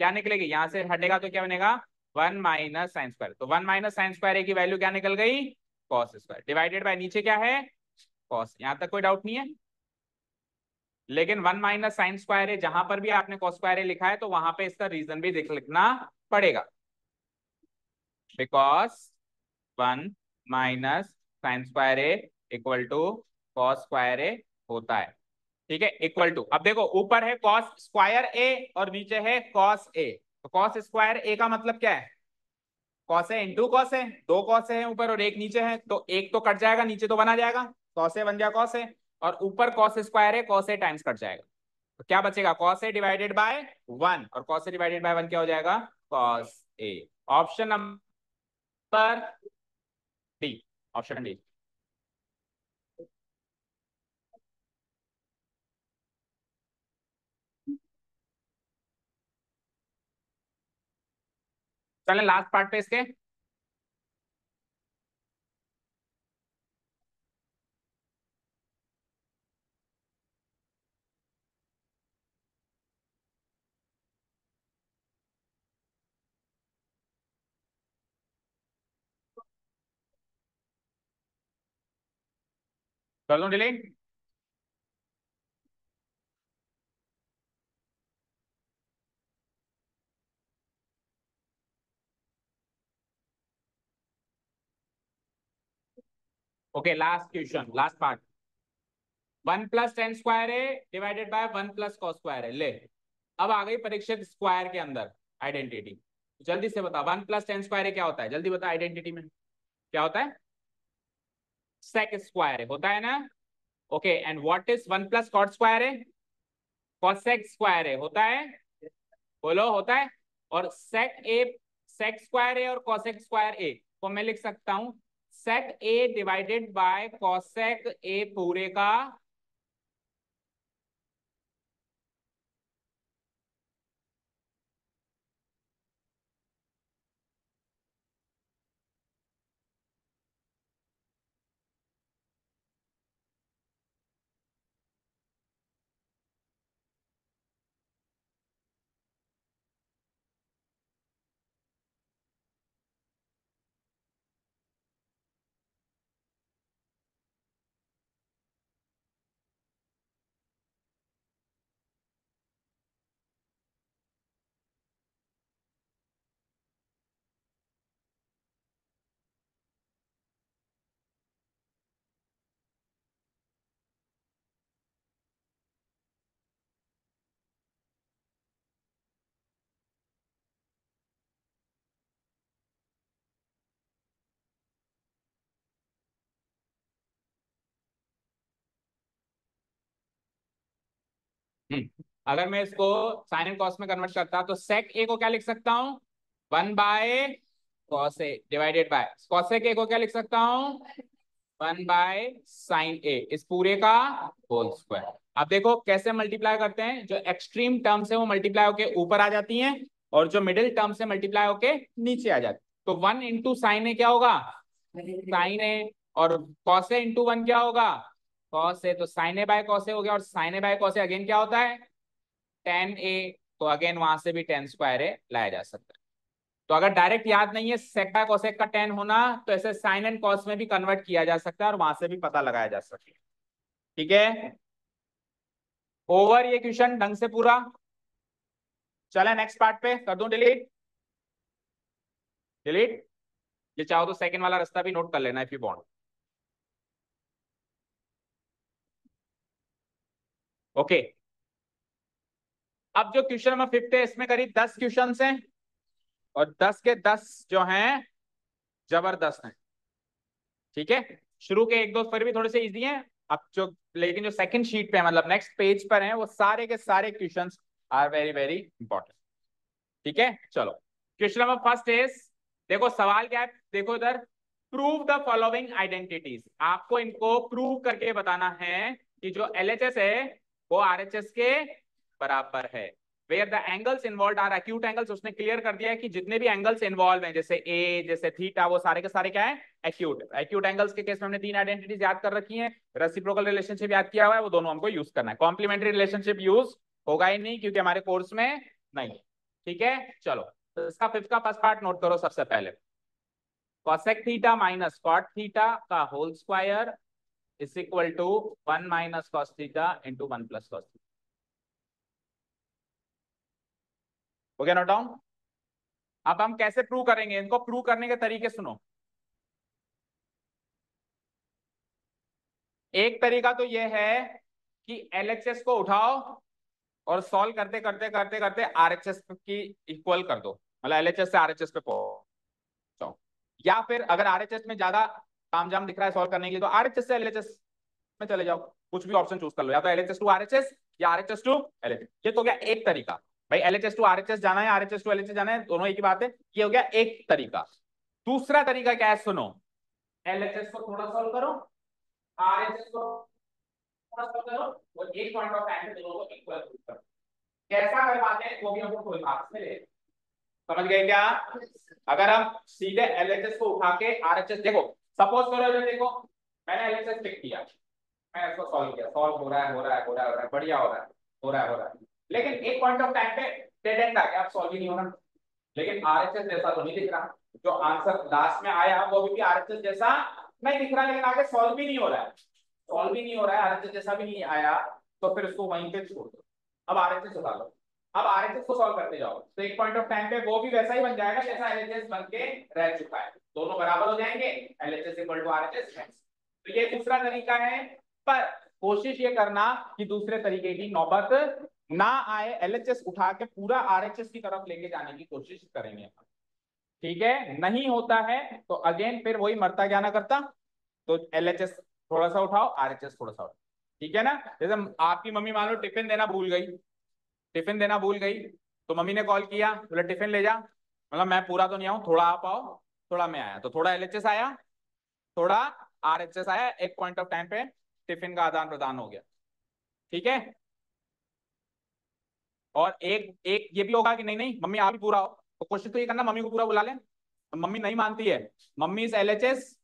क्या निकलेगी? यहाँ से हटेगा तो क्या बनेगा? One minus sine square. तो वन माइनस साइन स्क्वायर की वैल्यू क्या निकल गई? Cos square. डिवाइडेड बाय नीचे क्या है? कॉस। यहाँ तक कोई डाउट नहीं है? लेकिन वन माइनस साइन स्क्वायर है जहाँ पर भी आपने कॉस स्क्वायर लिखा है तो वहाँ पे इसका रीजन भी देख लिखना पड़ेगा। Because one minus sine square equal to cos square होता है। ठीक है इक्वल टू अब देखो, ऊपर है कॉस स्क्वायर ए और नीचे है कॉस ए तो कॉस स्क्वायर ए का मतलब क्या है? कॉस है इंटू कॉस है दो कॉस ए है ऊपर और एक नीचे है तो एक तो कट जाएगा, नीचे तो बना जाएगा। कॉस ए बन गया कॉस है और ऊपर कॉस स्क्वायर है कॉस ए टाइम्स कट जाएगा। तो क्या बचेगा? Cos A divided by one और cos A divided by one क्या हो जाएगा? Cos A option number D option D चले लास्ट पार्ट पे इसके। कर दो delete okay last question last part one plus ten square है divided by one plus cos square है ले। अब आ गई परीक्षित स्क्वायर के अंदर आइडेंटिटी जल्दी से बता वन प्लस टेन स्क्वायर क्या होता है? जल्दी बता आइडेंटिटी में। क्या होता है? सेक स्क्वायर होता है ना? Okay and what is one plus cot square है कॉसेक स्क्वायर है होता है? बोलो, होता है? और सेक ए सेक स्क्वायर ए और कॉसेक स्क्वायर ए को मैं लिख सकता हूँ। Sec A divided by cosec A पूरे का अगर मैं इसको साइन एंड कॉस में कन्वर्ट करता तो सेक ए को क्या लिख सकता हूँ? One by cos A divided by cosec A को क्या लिख सकता हूँ? वन बाय साइन ए इस पूरे का होल स्क्वायर अब देखो कैसे मल्टीप्लाई करते हैं। जो एक्सट्रीम टर्म है, वो मल्टीप्लाई होके ऊपर आ जाती हैं और जो मिडिल टर्म से मल्टीप्लाई होके नीचे आ जाती है। तो वन इंटू साइन ए क्या होगा? साइन ए और कॉस ए इंटू वन क्या होगा? कॉस ए तो sine A by cos A हो गया, और sine A by cos A again क्या होता है? टेन ए तो अगेन वहाँ से भी टेन स्क्वायर ए लाया जा सकता है। तो अगर डायरेक्ट याद नहीं है सेक बाय कॉसेक का टेन होना तो ऐसे साइन एंड कॉस में भी कन्वर्ट किया जा सकता है, और वहाँ से भी पता लगाया जा सकता है। ठीक है? ओवर ये क्वेश्चन ढंग से पूरा। चले नेक्स्ट पार्ट पे, कर दूँ डिलीट डिलीट ये चाहो तो सेकंड वाला रास्ता भी नोट कर लेना इफ़ यू वांट ओके। अब जो क्वेश्चन नंबर फिफ्थ है, इसमें करीब दस क्वेश्चन हैं और दस के दस जो हैं, ज़बरदस्त हैं। ठीक है? शुरू के एक दो पर भी थोड़े से इजी हैं। अब जो, लेकिन जो सेकंड शीट पे मतलब नेक्स्ट पेज पर हैं, वो सारे के सारे question are very very important ठीक है? चलो। क्वेश्चन नंबर फ़र्स्ट इज़ देखो सवाल क्या है? देखो इधर प्रूव द फॉलोइंग आइडेंटिटीज आपको इनको प्रूव करके बताना है कि जो एलएचएस है वो आर के बराबर है। Where the angles involve are acute angles उसने क्लियर कर दिया है कि जितने भी एंगल्स इन्वॉल्व हैं, जैसे ए जैसे थीटा वो सारे के सारे क्या है? एक्यूट एक्यूट एंगल्स के केस में हमने तीन आइडेंटिटीज याद कर रखी हैं। रेसिप्रोकल रिलेशनशिप याद किया हुआ है, वो दोनों हमको यूज़ करना है। कॉम्प्लीमेंट्री रिलेशनशिप यूज़ होगा ही नहीं, क्योंकि हमारे कोर्स में नहीं। ठीक है? चलो तो इसका फिफ्थ का फ़र्स्ट पार्ट नोट करो सबसे पहले। Cosec theta minus cot theta का whole square equal to one minus cos theta into one plus cos theta हो गया नोट डाउन अब हम कैसे प्रूव करेंगे? इनको प्रूव करने के तरीके सुनो। एक तरीका तो यह है कि एलएचएस को उठाओ और सॉल्व करते करते करते करते आरएचएस की इक्वल कर दो। मतलब एलएचएस से आरएचएस पे पहुंचाओ या फिर अगर आरएचएस में ज़्यादा काम जाम दिख रहा है सॉल्व करने के लिए तो आरएचएस से एलएचएस में चले जाओ कुछ भी ऑप्शन चूज़ कर लो या तो एलएचएस टू आरएचएस या आरएचएस टू एलएचएस ये तो गया एक तरीका भाई एलएचएस टू आरएचएस जाना है आरएचएस टू एलएचएस जाना है दोनों एक ही बात है ये हो गया एक तरीका दूसरा तरीका क्या है सुनो एलएचएस को थोड़ा सॉल्व करो आरएचएस को थोड़ा सॉल्व करो और एक पॉइंट ऑफ़ टाइम पे दोनों को इक्वल करो कैसा कर पाते हैं वो भी हमको कोई बात में ले समझ गए क्या अगर हम सीधे एलएचएस को उठा के आरएचएस देखो सपोज़ करो जो देखो, मैंने एलएचएस पिक किया। मैंने इसको सॉल्व किया। सॉल्व हो रहा है, हो रहा है, हो रहा है बढ़िया हो रहा है, हो रहा है, हो रहा है। लेकिन एक पॉइंट ऑफ़ टाइम पे डेड आ गया सॉल्व ही नहीं होना। लेकिन आरएचएस जैसा तो नहीं दिख रहा। जो आंसर लास्ट में आया, वो भी आरएचएस जैसा नहीं दिख रहा, लेकिन आगे सॉल्व भी नहीं हो रहा है। सॉल्व भी नहीं हो रहा है आरएचएस जैसा भी नहीं आया तो फिर उसको वहीं पे छोड़ दो। अब आरएचएस उठा लो अब आरएचएस को सॉल्व करते जाओ। तो एक पॉइंट ऑफ़ टाइम पे वो भी वैसा ही बन जाएगा जैसा एलएचएस बन के रह चुका है। दोनों बराबर हो जाएँगे एलएचएस इक्वल टू आरएचएस तो ये दूसरा तरीका है, पर कोशिश ये करना कि दूसरे तरीके की नौबत ना आए एलएचएस उठा के पूरा आरएचएस की तरफ़ लेके जाने की कोशिश करेंगे। ठीक है? नहीं होता है तो अगेन फिर वही मरता क्या ना करता। तो एलएचएस थोड़ा सा उठाओ आरएचएस थोड़ा सा उठाओ। ठीक है ना? जैसे आपकी मम्मी मान लो टिफ़िन देना भूल गई। टिफ़िन देना भूल गई। तो मम्मी ने कॉल किया, बोले, टिफ़िन ले जा। मतलब मैं पूरा तो नहीं आऊँ, थोड़ा आप आओ, थोड़ा मैं आया। तो थोड़ा एलएचएस आया, थोड़ा आरएचएस आया, एक पॉइंट ऑफ़ टाइम पे टिफ़िन का आदान प्रदान हो गया। ठीक है? और एक एक, ये भी होगा कि नहीं नहीं, मम्मी आप ही पूरा हो तो कोशिश तो ये करना, मम्मी को पूरा बुला ले। तो मम्मी नहीं मानती है। Mummy is L H S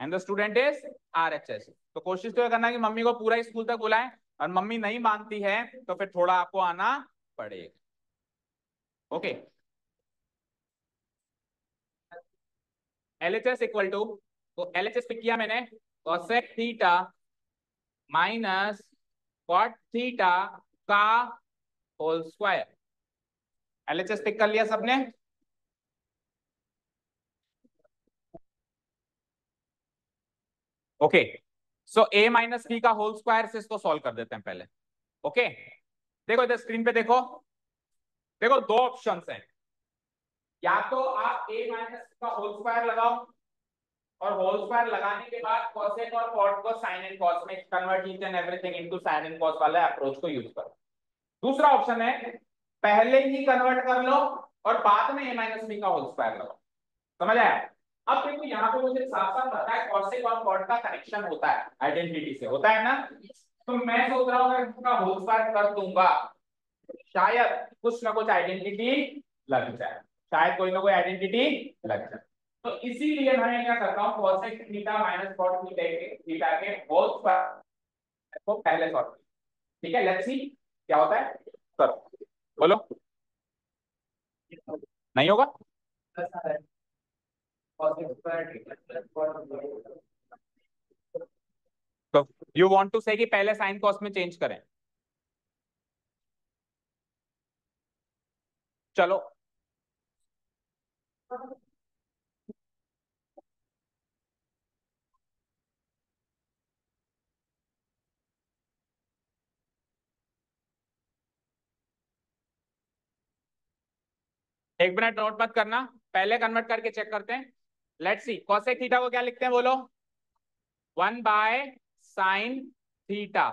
and the student is R H S तो कोशिश तो ये करना कि मम्मी को पूरा स्कूल तक बुलाएँ। और मम्मी नहीं मानती है तो फिर थोड़ा आपको आना पड़ेगा। Okay. L H S equal to तो एल एच एस पिक किया मैंने, cosec theta minus cot theta का होल स्क्वायर एलएचएस पिक कर लिया सबने। Okay. So A minus B का होल स्क्वायर से इसको सॉल्व कर देते हैं पहले। ओके? देखो इधर स्क्रीन पे देखो। देखो दो ऑप्शन हैं। या तो आप ए माइनस का होल स्क्वायर लगाओ और होल स्क्वायर लगाने के बाद cosec और cot को sin and cos में convert each and everything into sin and cos वाले अप्रोच को यूज़ करो। दूसरा ऑप्शन है, पहले ही कन्वर्ट कर लो और बाद में माइनस बी का होल स्क्वायर लगाओ। समझ आया? अब देखो, यहाँ पे मुझे साफ़ साफ़ पता है कॉसेक और कॉट का कनेक्शन होता है आइडेंटिटी से, होता है ना? तो मैं सोच रहा हूँ इसका होल कर दूँगा। शायद कुछ ना कुछ आइडेंटिटी लग जाए। शायद कोई ना कोई आइडेंटिटी लग जाए। तो इसीलिए मैं क्या करता हूँ cosec theta minus cot theta के थीटा के होल स्क्वायर को पहले सॉल्व ठीक है? लेट्स सी क्या होता है। सर बोलो। नहीं होगा? यू वांट टू से पहले साइन कॉस में चेंज करें। चलो। एक मिनट नोट मत करना। पहले कन्वर्ट करके चेक करते हैं। लेट्स सी कॉसेक थीटा को क्या लिखते हैं बोलो? वन बाय साइन थीटा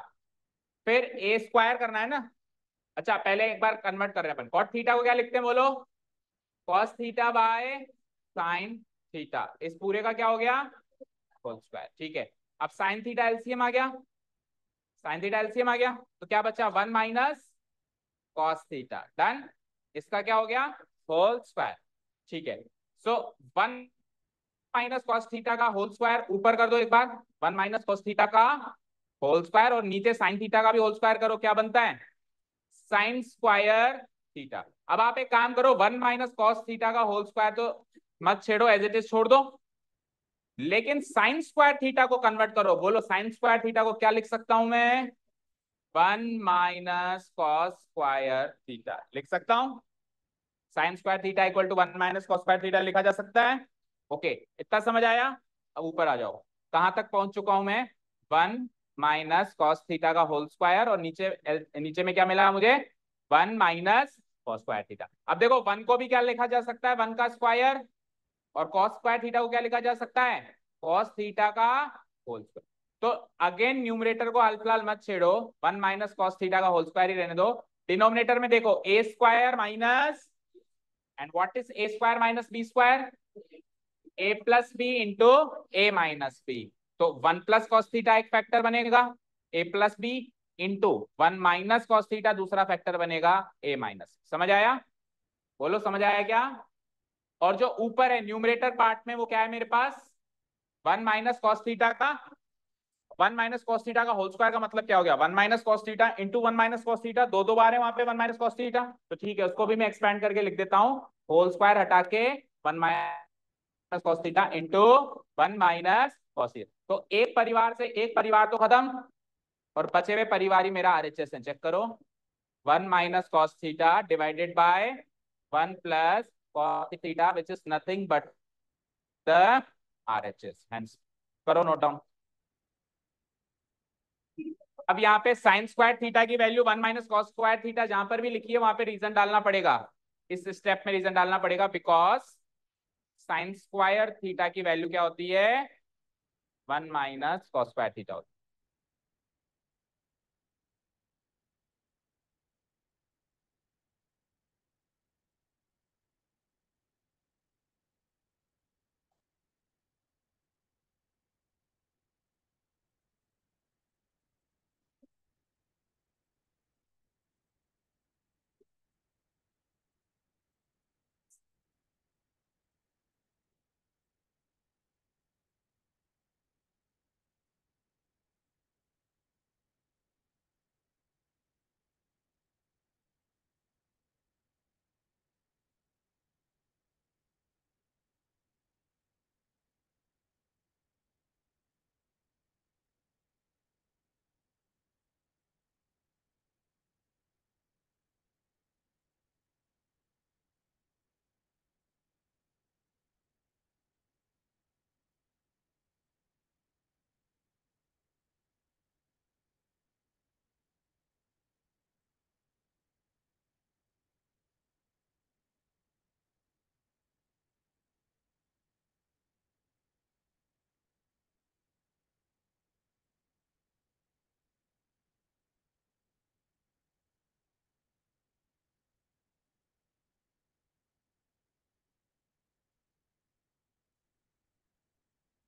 फिर ए स्क्वायर करना है ना? अच्छा पहले एक बार कन्वर्ट कर रहे हैं अपन। कॉट थीटा को क्या लिखते हैं बोलो? Cos theta by sine theta इस पूरे का क्या हो गया? स्क्वायर ठीक है। अब साइन थीटा एलसीएम आ गया। साइन थीटा एलसीएम आ गया। तो क्या बचा? One minus cos theta done इसका क्या हो गया? होल स्क्वायर ठीक है। So one minus cos theta का होल स्क्वायर ऊपर कर दो एक बार। वन माइनस कॉस थीटा का होल स्क्वायर और नीचे साइन थीटा का भी होल स्क्वायर करो, क्या बनता है? साइन स्क्वायर थीटा अब आप एक काम करो वन माइनस कॉस थीटा का होल स्क्वायर तो मत छेड़ो एज इट इज़ छोड़ दो। लेकिन साइन स्क्वायर थीटा को कन्वर्ट करो। बोलो साइन स्क्वायर थीटा को क्या लिख सकता हूँ मैं? One minus cos square theta लिख सकता हूँ? Sine square theta equal to one minus cos square theta लिखा जा सकता है। ओके, इतना समझ आया? अब ऊपर आ जाओ। कहाँ तक पहुँच चुका हूँ मैं? वन माइनस कॉस थीटा का होल स्क्वायर और नीचे नीचे में क्या मिला मुझे? One minus cos square theta. अब देखो, वन को भी क्या लिखा जा सकता है? वन का स्क्वायर और कॉस स्क्वायर थीटा को क्या लिखा जा सकता है? कॉस थीटा का होल स्क्वायर। तो अगेन न्यूमरेटर को हाल फ़िलहाल मत छेड़ो। वन माइनस कॉस थीटा का होल स्क्वायर ही रहने दो। डिनोमिनेटर में देखो, A square minus, and what is A square minus B square? A plus B into A minus B तो वन प्लस कॉस्थीटा एक फैक्टर बनेगा। A plus B into one minus cos theta दूसरा factor बनेगा A minus समझ आया? बोलो, समझ आया क्या? और जो ऊपर है न्यूमरेटर पार्ट में वो क्या है मेरे पास? वन माइनस कॉस्थीटा का वन माइनस कॉस थीटा का होल स्क्वायर का मतलब क्या हो गया? One minus cos theta into one minus cos theta दो दो बार है वहाँ पे वन माइनस कॉस थीटा तो ठीक है, उसको भी मैं एक्सपेंड करके लिख देता हूँ। होल स्क्वायर हटा के one minus theta into one minus cos तो एक परिवार से एक परिवार तो खत्म। और बचे हुए परिवार ही मेरा आर एच एस है। चेक करो। One minus cos divided by one plus cos theta, which is nothing but the RHS करो नोट डाउन अब यहाँ पे साइन स्क्वायर थीटा की value one minus cos square theta जहाँ पर भी लिखी है, वहाँ पे रीजन डालना पड़ेगा। इस स्टेप में रीजन डालना पड़ेगा बिकॉज़ साइन स्क्वायर थीटा की वैल्यू क्या होती है? वन माइनस कॉस्क्वायर थीटा होती है।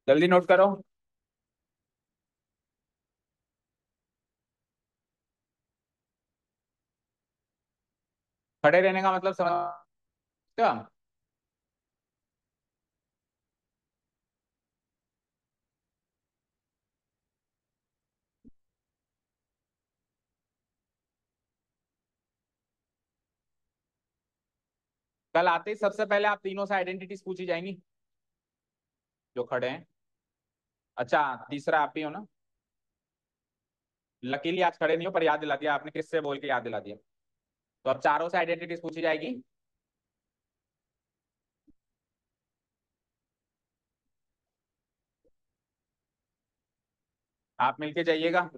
जल्दी नोट करो। खड़े रहने का मतलब समझ क्या कल आते ही सबसे पहले आप तीनों से आइडेंटिटीज पूछी जाएँगी, जो खड़े हैं। अच्छा तीसरा आप ही हो ना? लकीली आज खड़े नहीं हो, पर याद दिला दिया आपने, किससे बोल के याद दिला दिया। तो अब चारों से आइडेंटिटीज पूछी जाएगी। आप मिलके जाइएगा।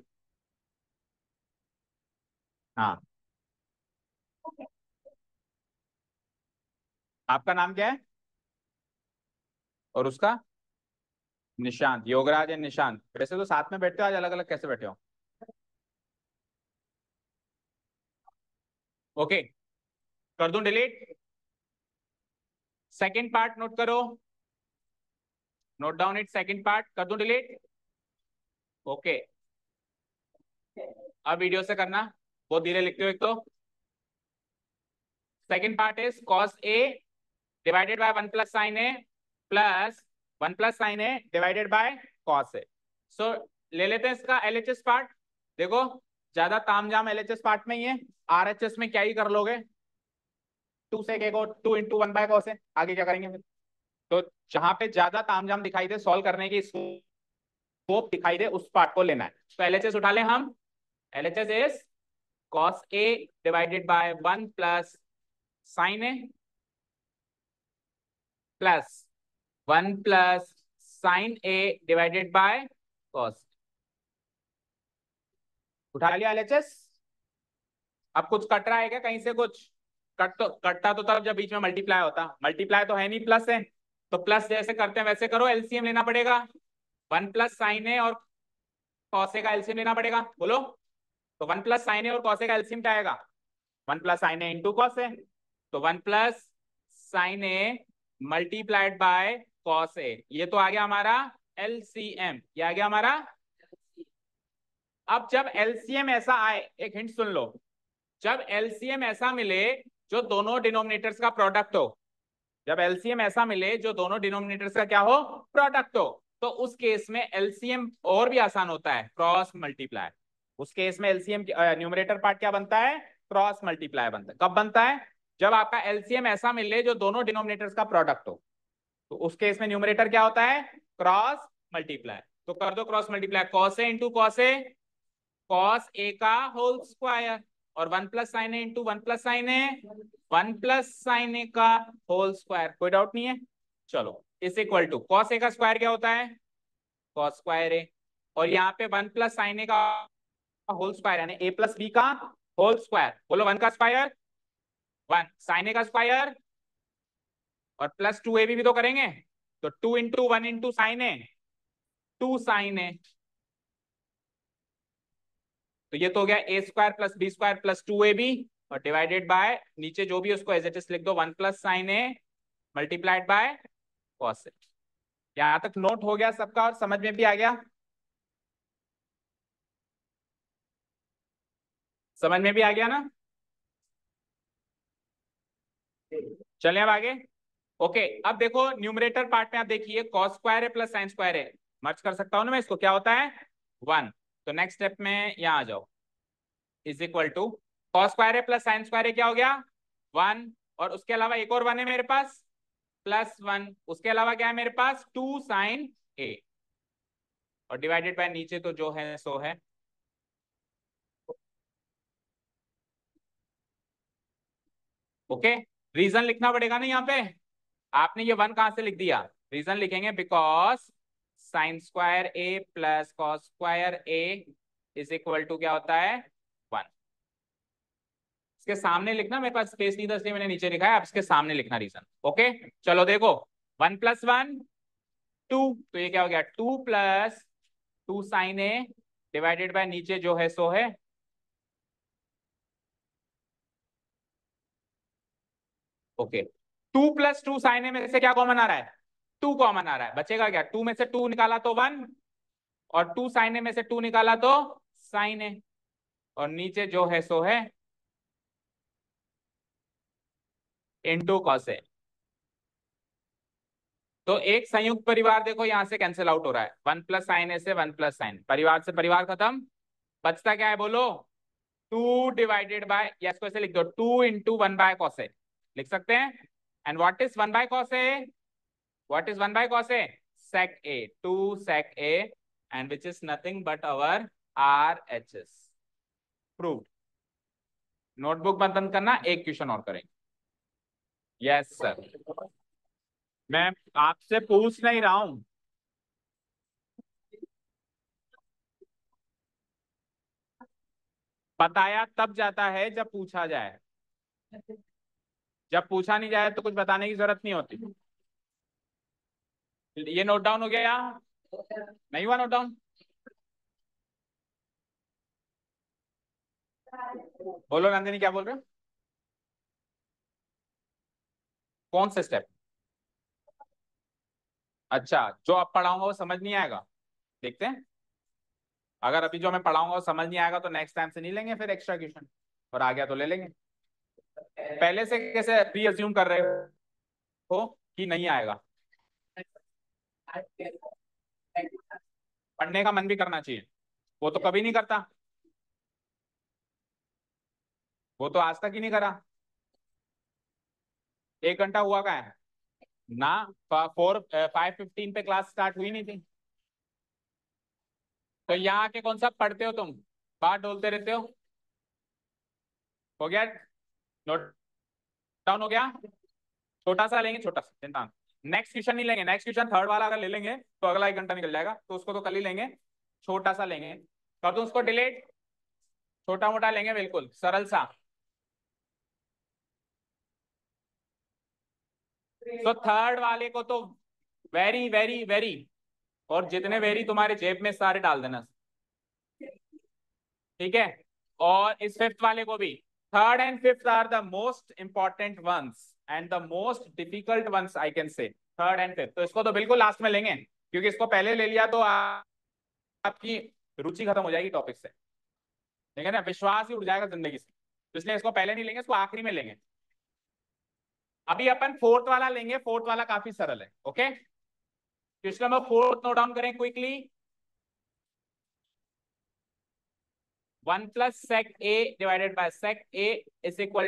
हाँ। आपका नाम क्या है? और उसका? निशांत, योगराज एंड निशांत। वैसे तो साथ में बैठते हो, आज अलग अलग कैसे बैठे हो? ओके, कर दूँ डिलीट? सेकंड पार्ट नोट करो। Note down it second part कर दूँ डिलीट? ओके। अब वीडियो से करना, बहुत धीरे लिखते हो एक तो। Second part is cos A divided by one plus sine A plus one plus sine है डिवाइडेड बाय कॉस है सो so, ले लेते हैं इसका एलएचएस पार्ट। देखो ज़्यादा तामझाम एलएचएस पार्ट में ही है। आरएचएस में क्या ही कर लोगे? टू से के को two into one by cos A. आगे क्या करेंगे फिर? तो जहाँ पे ज़्यादा तामझाम दिखाई दे सॉल्व करने की स्कोप दिखाई दे उस पार्ट को लेना है। तो एलएचएस उठा लें हम। LHS is cos a divided by 1 plus sin a plus 1 plus sin a divided by cos उठा लिया एलएचएस? अब कुछ कट रहा है क्या कहीं से कुछ? कट तो कटता तो तब जब बीच में मल्टीप्लाई होता। मल्टीप्लाई तो है नहीं प्लस है। तो प्लस जैसे करते हैं वैसे करो एलसीएम लेना पड़ेगा। वन प्लस साइन ए और कॉसे का एलसीएम लेना पड़ेगा। बोलो। तो वन प्लस साइन ए और कॉसे का एलसीएम क्या आएगा? One plus sine A into cos A तो one plus sine A multiplied by cos A ये तो आ गया हमारा एलसीएम ये आ गया हमारा अब जब एलसीएम ऐसा आए, एक हिंट सुन लो। जब एलसीएम ऐसा मिले, जो दोनों डिनोमिनेटर्स का प्रोडक्ट हो, जब एलसीएम ऐसा मिले, जो दोनों डिनोमिनेटर्स का क्या हो प्रोडक्ट हो तो उस केस में एलसीएम और भी आसान होता है क्रॉस मल्टीप्लाई उस केस में एलसीएम न्यूमरेटर पार्ट क्या बनता है? क्रॉस मल्टीप्लाई बनता है। कब बनता है? जब आपका एलसीएम ऐसा मिले, जो दोनों डिनोमिनेटर्स का प्रोडक्ट हो। तो उस केस में न्यूमरेटर क्या होता है? क्रॉस मल्टीप्लाई तो कर दो cross multiply cos A into cos A cos A का होल स्क्वायर और one plus sine A into one plus sine A one plus sine A का होल स्क्वायर कोई डाउट नहीं है? चलो इस इक्वल टू कॉस ए का square क्या होता है? कॉस स्क्वायर ए और यहाँ पे वन प्लस साइन ए का होल स्क्वायर यानी ए प्लस बी का होल स्क्वायर बोलो वन का स्क्वायर वन साइन ए का स्क्वायर और प्लस टू ए भी, भी तो करेंगे। तो two into one into sine A two sine A तो ये तो हो गया A square plus B square plus two A B और डिवाइडेड बाय नीचे जो भी उसको एज इट इज़ लिख दो one plus sine A multiplied by cos A यहाँ तक नोट हो गया सबका और समझ में भी आ गया। समझ में भी आ गया ना? चलिए अब आगे। ओके okay, अब देखो न्यूमरेटर पार्ट में आप देखिए कॉस स्क्वायर है प्लस साइन स्क्वायर है। मर्ज कर सकता हूँ ना मैं इसको क्या होता है? वन तो नेक्स्ट स्टेप में यहाँ आ जाओ। Is equal to cos square है प्लस साइन स्क्वायर है क्या हो गया? वन और उसके अलावा एक और वन है मेरे पास। प्लस वन उसके अलावा क्या है मेरे पास? टू साइन ए और डिवाइडेड बाय नीचे तो जो है सो है। ओके रीजन लिखना पड़ेगा ना यहाँ पे? आपने ये वन कहाँ से लिख दिया? रीजन लिखेंगे because sine square A plus cos square A is equal to क्या होता है? वन इसके सामने लिखना, मेरे पास स्पेस नहीं था, इसलिए मैंने नीचे लिखा है। आप इसके सामने लिखना रीजन ओके चलो देखो। वन प्लस वन टू तो ये क्या हो गया? Two plus two sine A divided by नीचे जो है, सो है। Okay two plus two sine A में से क्या कॉमन आ रहा है? टू कॉमन आ रहा है। बचेगा क्या? टू में से टू निकाला तो वन और टू साइन ए में से टू निकाला तो साइन ए। और नीचे जो है, सो है इंटू कॉस ए तो एक संयुक्त परिवार देखो, यहाँ से कैंसिल आउट हो रहा है। वन प्लस साइन ए से वन प्लस साइन। परिवार से परिवार खत्म। बचता क्या है बोलो? टू डिवाइडेड बाय या इसको ऐसे लिख दो, two into one by cos A लिख सकते हैं? And what is one by cos A what is one by cos A sec a. 2 sec a and which is nothing but our RHS proved. Notebook बंद करना एक question और करेंगे। Yes, sir मैं आपसे पूछ नहीं रहा हूँ। बताया तब जाता है जब पूछा जाए। जब पूछा नहीं जाए तो कुछ बताने की ज़रूरत नहीं होती। ये नोट डाउन हो गया। नहीं हुआ नोट डाउन बोलो नंदिनी, क्या बोल रहे हो? कौन से स्टेप अच्छा जो आप पढ़ाऊँगा वो समझ नहीं आएगा। देखते हैं। अगर अभी जो मैं पढ़ाऊँगा वो समझ नहीं आएगा तो नेक्स्ट टाइम से नहीं लेंगे फिर एक्स्ट्रा क्वेश्चन और आ गया तो ले लेंगे। पहले से कैसे प्री अज्यूम कर रहे हो कि नहीं आएगा? पढ़ने का मन भी करना चाहिए। वो तो कभी नहीं करता। वो तो आज तक ही नहीं करा। एक घंटा हुआ का है। ना फोर फाइव फिफ्टीन पे क्लास स्टार्ट हुई नहीं थी। तो यहाँ के कौन सा पढ़ते हो तुम? बात डोलते रहते हो? हो गया? नोट डाउन हो गया। छोटा सा लेंगे छोटा सा चिंता नेक्स्ट क्वेश्चन नहीं लेंगे नेक्स्ट क्वेश्चन थर्ड वाला अगर ले लेंगे तो अगला एक घंटा निकल जाएगा तो उसको तो कल ही लेंगे। छोटा सा लेंगे। कर दो उसको डिलीट छोटा मोटा लेंगे, बिल्कुल सरल सा तो थर्ड वाले को तो वेरी वेरी वेरी और जितने वेरी तुम्हारे जेब में सारे डाल देना। ठीक है? और इस फिफ्थ वाले को भी। Third and fifth are the most important ones and the most difficult ones I can say third and fifth तो इसको तो बिल्कुल लास्ट में लेंगे क्योंकि इसको पहले ले लिया तो आ, आपकी रुचि खत्म हो जाएगी टॉपिक से। ठीक है ना? विश्वास ही उड़ जाएगा ज़िंदगी से। तो इसलिए इसको पहले नहीं लेंगे इसको आखिरी में लेंगे। अभी अपन फोर्थ वाला लेंगे फोर्थ वाला काफ़ी सरल है okay question number fourth note down करें quickly one plus sec A divided by sec A is equal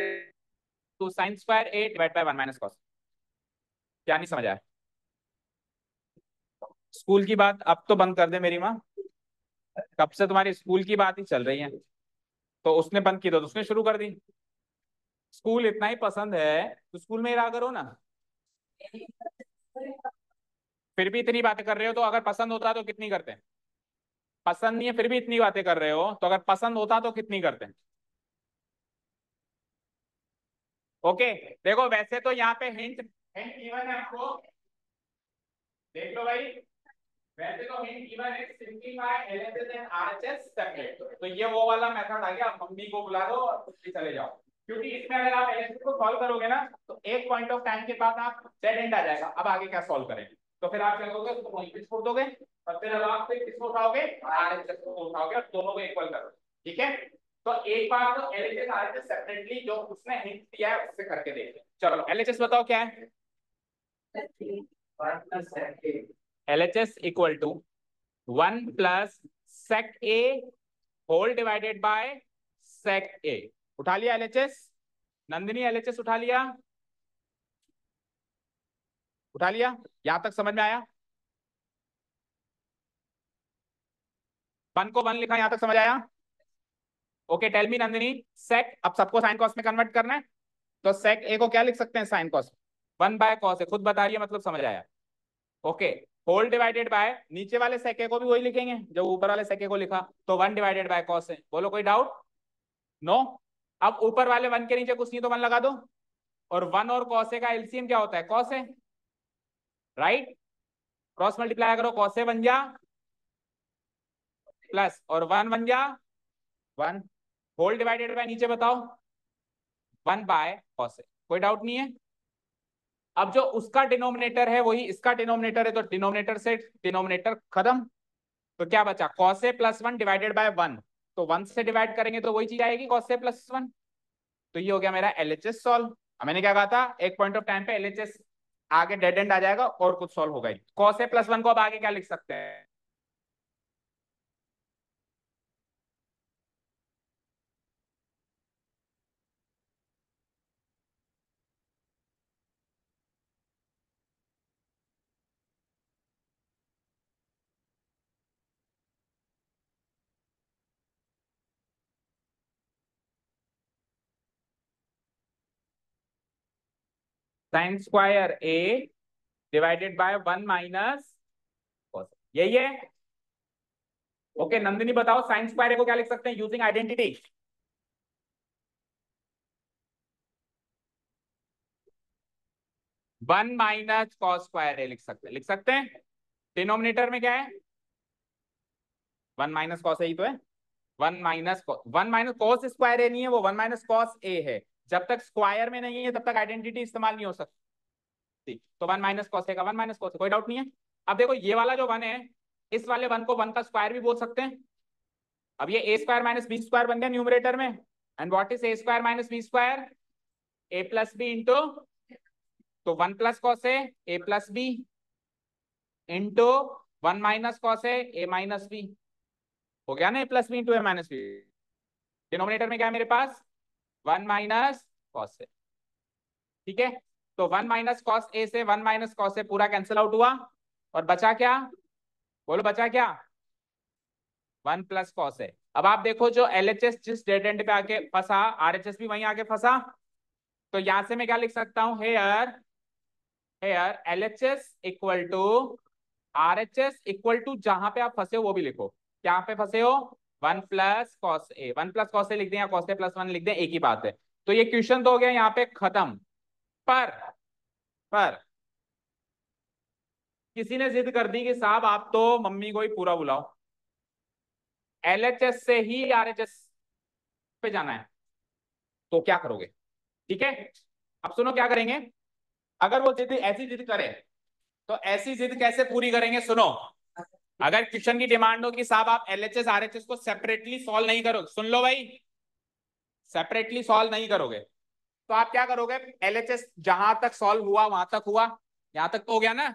to sine square A divide by one minus cos क्या नहीं समझ आया? स्कूल की बात अब तो बंद कर दे मेरी माँ। कब से तुम्हारी स्कूल की बात ही चल रही है। तो उसने बंद की तो उसने शुरू कर दी। स्कूल इतना ही पसंद है तो स्कूल में ही रहा करो ना। फिर भी इतनी बातें कर रहे हो तो अगर पसंद होता तो कितनी करते? हैं पसंद नहीं है, फिर भी इतनी बातें कर रहे हो तो अगर पसंद होता तो कितनी करते हैं? ओके, देखो वैसे तो यहाँ पे हिंट हिंट गिवन है आपको। देख लो भाई, वैसे तो हिंट गिवन है simplify LHS and RHS separate तो ये वो वाला मेथड आ गया मम्मी को बुला दो और चले जाओ। क्योंकि इसमें अगर आप एलएचएस को सॉल्व करोगे ना तो एक पॉइंट ऑफ़ टाइम के बाद आप सेट एंड आ जाएगा। अब आगे क्या सॉल्व करेंगे? तो फिर आप क्या करोगे, उसको वहीं पे छोड़ दोगे। फिर अब आप फिर किसको उठाओगे? आरएचएस को उठाओगे और दोनों को इक्वल करो ठीक है? तो एक बार तो एलएचएस आरएचएस सेपरेटली जो उसने हिंट दिया है उससे करके देखते चलो एलएचएस बताओ क्या है? LHS equal to one plus sec A whole divided by sec A उठा लिया LHS नंदिनी LHS उठा लिया? उठा लिया? यहाँ तक समझ में आया? वन को वन लिखा यहाँ तक समझ आया? Okay tell me Nandini sec अब सबको साइन कॉस में कन्वर्ट करना है तो सेक ए को क्या लिख सकते हैं sine cos one by cos है, खुद बता रही है मतलब समझ आया। ओके होल डिवाइडेड बाय नीचे वाले सेके को भी वही लिखेंगे जब ऊपर वाले सेके को लिखा तो वन डिवाइडेड बाय कॉस है। बोलो, कोई डाउट नो अब ऊपर वाले वन के नीचे कुछ नहीं तो वन लगा दो। और वन और कॉसे का एलसीएम क्या होता है? कॉस राइट क्रॉस मल्टीप्लाई करो कॉसे बन जा। प्लस और वन बन जा वन। होल डिवाइडेड बाय नीचे बताओ। वन बाय कॉस कोई डाउट नहीं है? अब जो उसका डिनोमिनेटर है, वही इसका डिनोमिनेटर है तो डिनोमिनेटर से डिनोमिनेटर खत्म। तो क्या बचा? Cos plus one divided by one. तो वन से डिवाइड करेंगे तो वही चीज़ आएगी कॉसे प्लस वन। तो ये हो गया मेरा एल एच एस सॉल्व मैंने क्या कहा था? एक पॉइंट ऑफ़ टाइम पे एल एच एस आगे डेड एंड आ जाएगा और कुछ सॉल्व होगा कॉसे प्लस वन को अब आगे क्या लिख सकते हैं? Sine square A divided by one minus यही है। ओके, नंदिनी बताओ, साइन स्क्वायर को क्या लिख सकते हैं? Using identity one minus cos square A लिख सकते हैं लिख सकते हैं? डिनोमिनेटर में क्या है? वन माइनस कॉस ए ही तो है। One minus one minus cos square A नहीं है वो, वन माइनस कॉस ए है। जब तक स्क्वायर में नहीं है, तब तक आइडेंटिटी इस्तेमाल नहीं हो सकती तो वन माइनस कॉस का वन माइनस कॉस कोई डाउट नहीं है? अब देखो, ये वाला जो वन है, इस वाले वन को वन का स्क्वायर भी बोल सकते हैं। अब ये A square minus B square बन गया न्यूमरेटर में। And what is A square minus B square A plus B into तो one plus cos A A plus B into one minus cos A A minus B हो गया ना A plus B into A minus B denominator में क्या है मेरे पास? One minus cos ए ठीक है? तो वन माइनस कॉस ए से वन माइनस कॉस ए पूरा कैंसिल आउट हुआ। और बचा क्या? बोलो, बचा क्या? वन प्लस कॉस है अब आप देखो जो एल एच एस जिस डेड एंड पे आके फंसा आर एच एस भी वहीं आके फंसा। तो यहाँ से मैं क्या लिख सकता हूँ? Here here L H S equal to R H S equal to जहाँ पे आप फंसे हो, वो भी लिखो। क्या पे फंसे हो one plus cos A, one plus cos A लिख दें या कॉस ए प्लस वन लिख दें, एक ही बात है। तो ये क्वेश्चन तो हो गया यहाँ पे खत्म। पर पर, किसी ने जिद कर दी कि साहब आप तो मम्मी को ही पूरा बुलाओ। एलएचएस से ही आरएचएस पे जाना है। तो क्या करोगे? ठीक है? अब सुनो क्या करेंगे? अगर वो जिद, ऐसी जिद करे तो ऐसी जिद कैसे पूरी करेंगे? सुनो। अगर क्वेश्चन की डिमांड हो कि साहब, आप एलएचएस, आरएचएस को सेपरेटली सॉल्व नहीं करोगे। सुन लो भाई। सेपरेटली सॉल्व नहीं करोगे। तो आप क्या करोगे? एलएचएस जहाँ तक सॉल्व हुआ, वहाँ तक हुआ। यहाँ तक तो हो गया ना।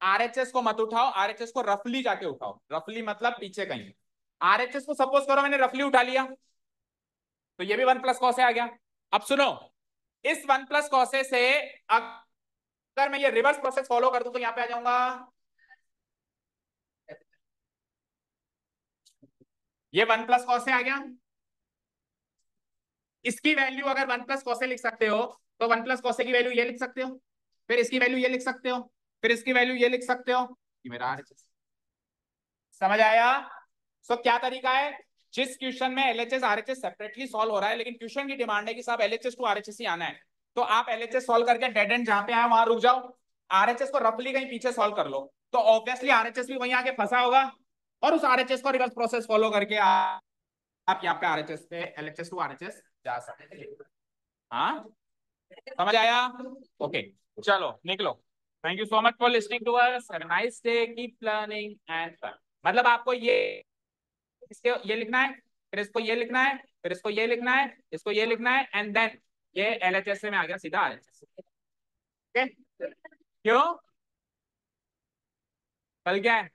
आरएचएस को मत उठाओ। आरएचएस को रफली जाके उठाओ। रफली मतलब पीछे कहीं। आरएचएस को सपोज़ करो मैंने रफली उठा लिया। तो ये भी वन प्लस कॉसे आ गया। अब सुनो। इस वन प्लस कॉसे से अगर मैं ये रिवर्स प्रोसेस फॉलो कर दूँ तो यहाँ पे आ जाऊँगा। ये वन प्लस कॉसे आ गया। इसकी वैल्यू अगर वन प्लस कॉसे लिख सकते हो तो वन प्लस कॉसे की वैल्यू ये लिख सकते हो फिर इसकी वैल्यू ये लिख सकते हो फिर इसकी वैल्यू ये लिख सकते हो। कि मेरा आरएचएस समझ आया? सो so, क्या तरीका है? जिस क्वेश्चन में L H S R H S separately solve हो रहा है लेकिन क्वेश्चन की डिमांड है कि साहब एलएचएस टू आरएचएस ही आना है तो आप एल एच एस सॉल्व करके डेड एंड जहाँ पे आए वहाँ रुक जाओ। आर एच एस को रफली कहीं पीछे सॉल्व कर लो तो ऑब्वियसली आर एच एस भी वहीं आके फंसा होगा। और उस आरएचएस को रिवर्स प्रोसेस फॉलो करके आप, आप यहाँ पे आरएचएस पे एलएचएस टू आरएचएस जा सकते हैं। समझ आया? ओके चलो निकलो। Thank you so much for listening to us nice day keep learning and मतलब आपको ये इसके ये लिखना है फिर इसको ये लिखना है फिर इसको ये लिखना है इसको ये लिखना है एंड देन ये एल एच एस में आ गया सीधा आर एच एस क्यों? कल क्या है?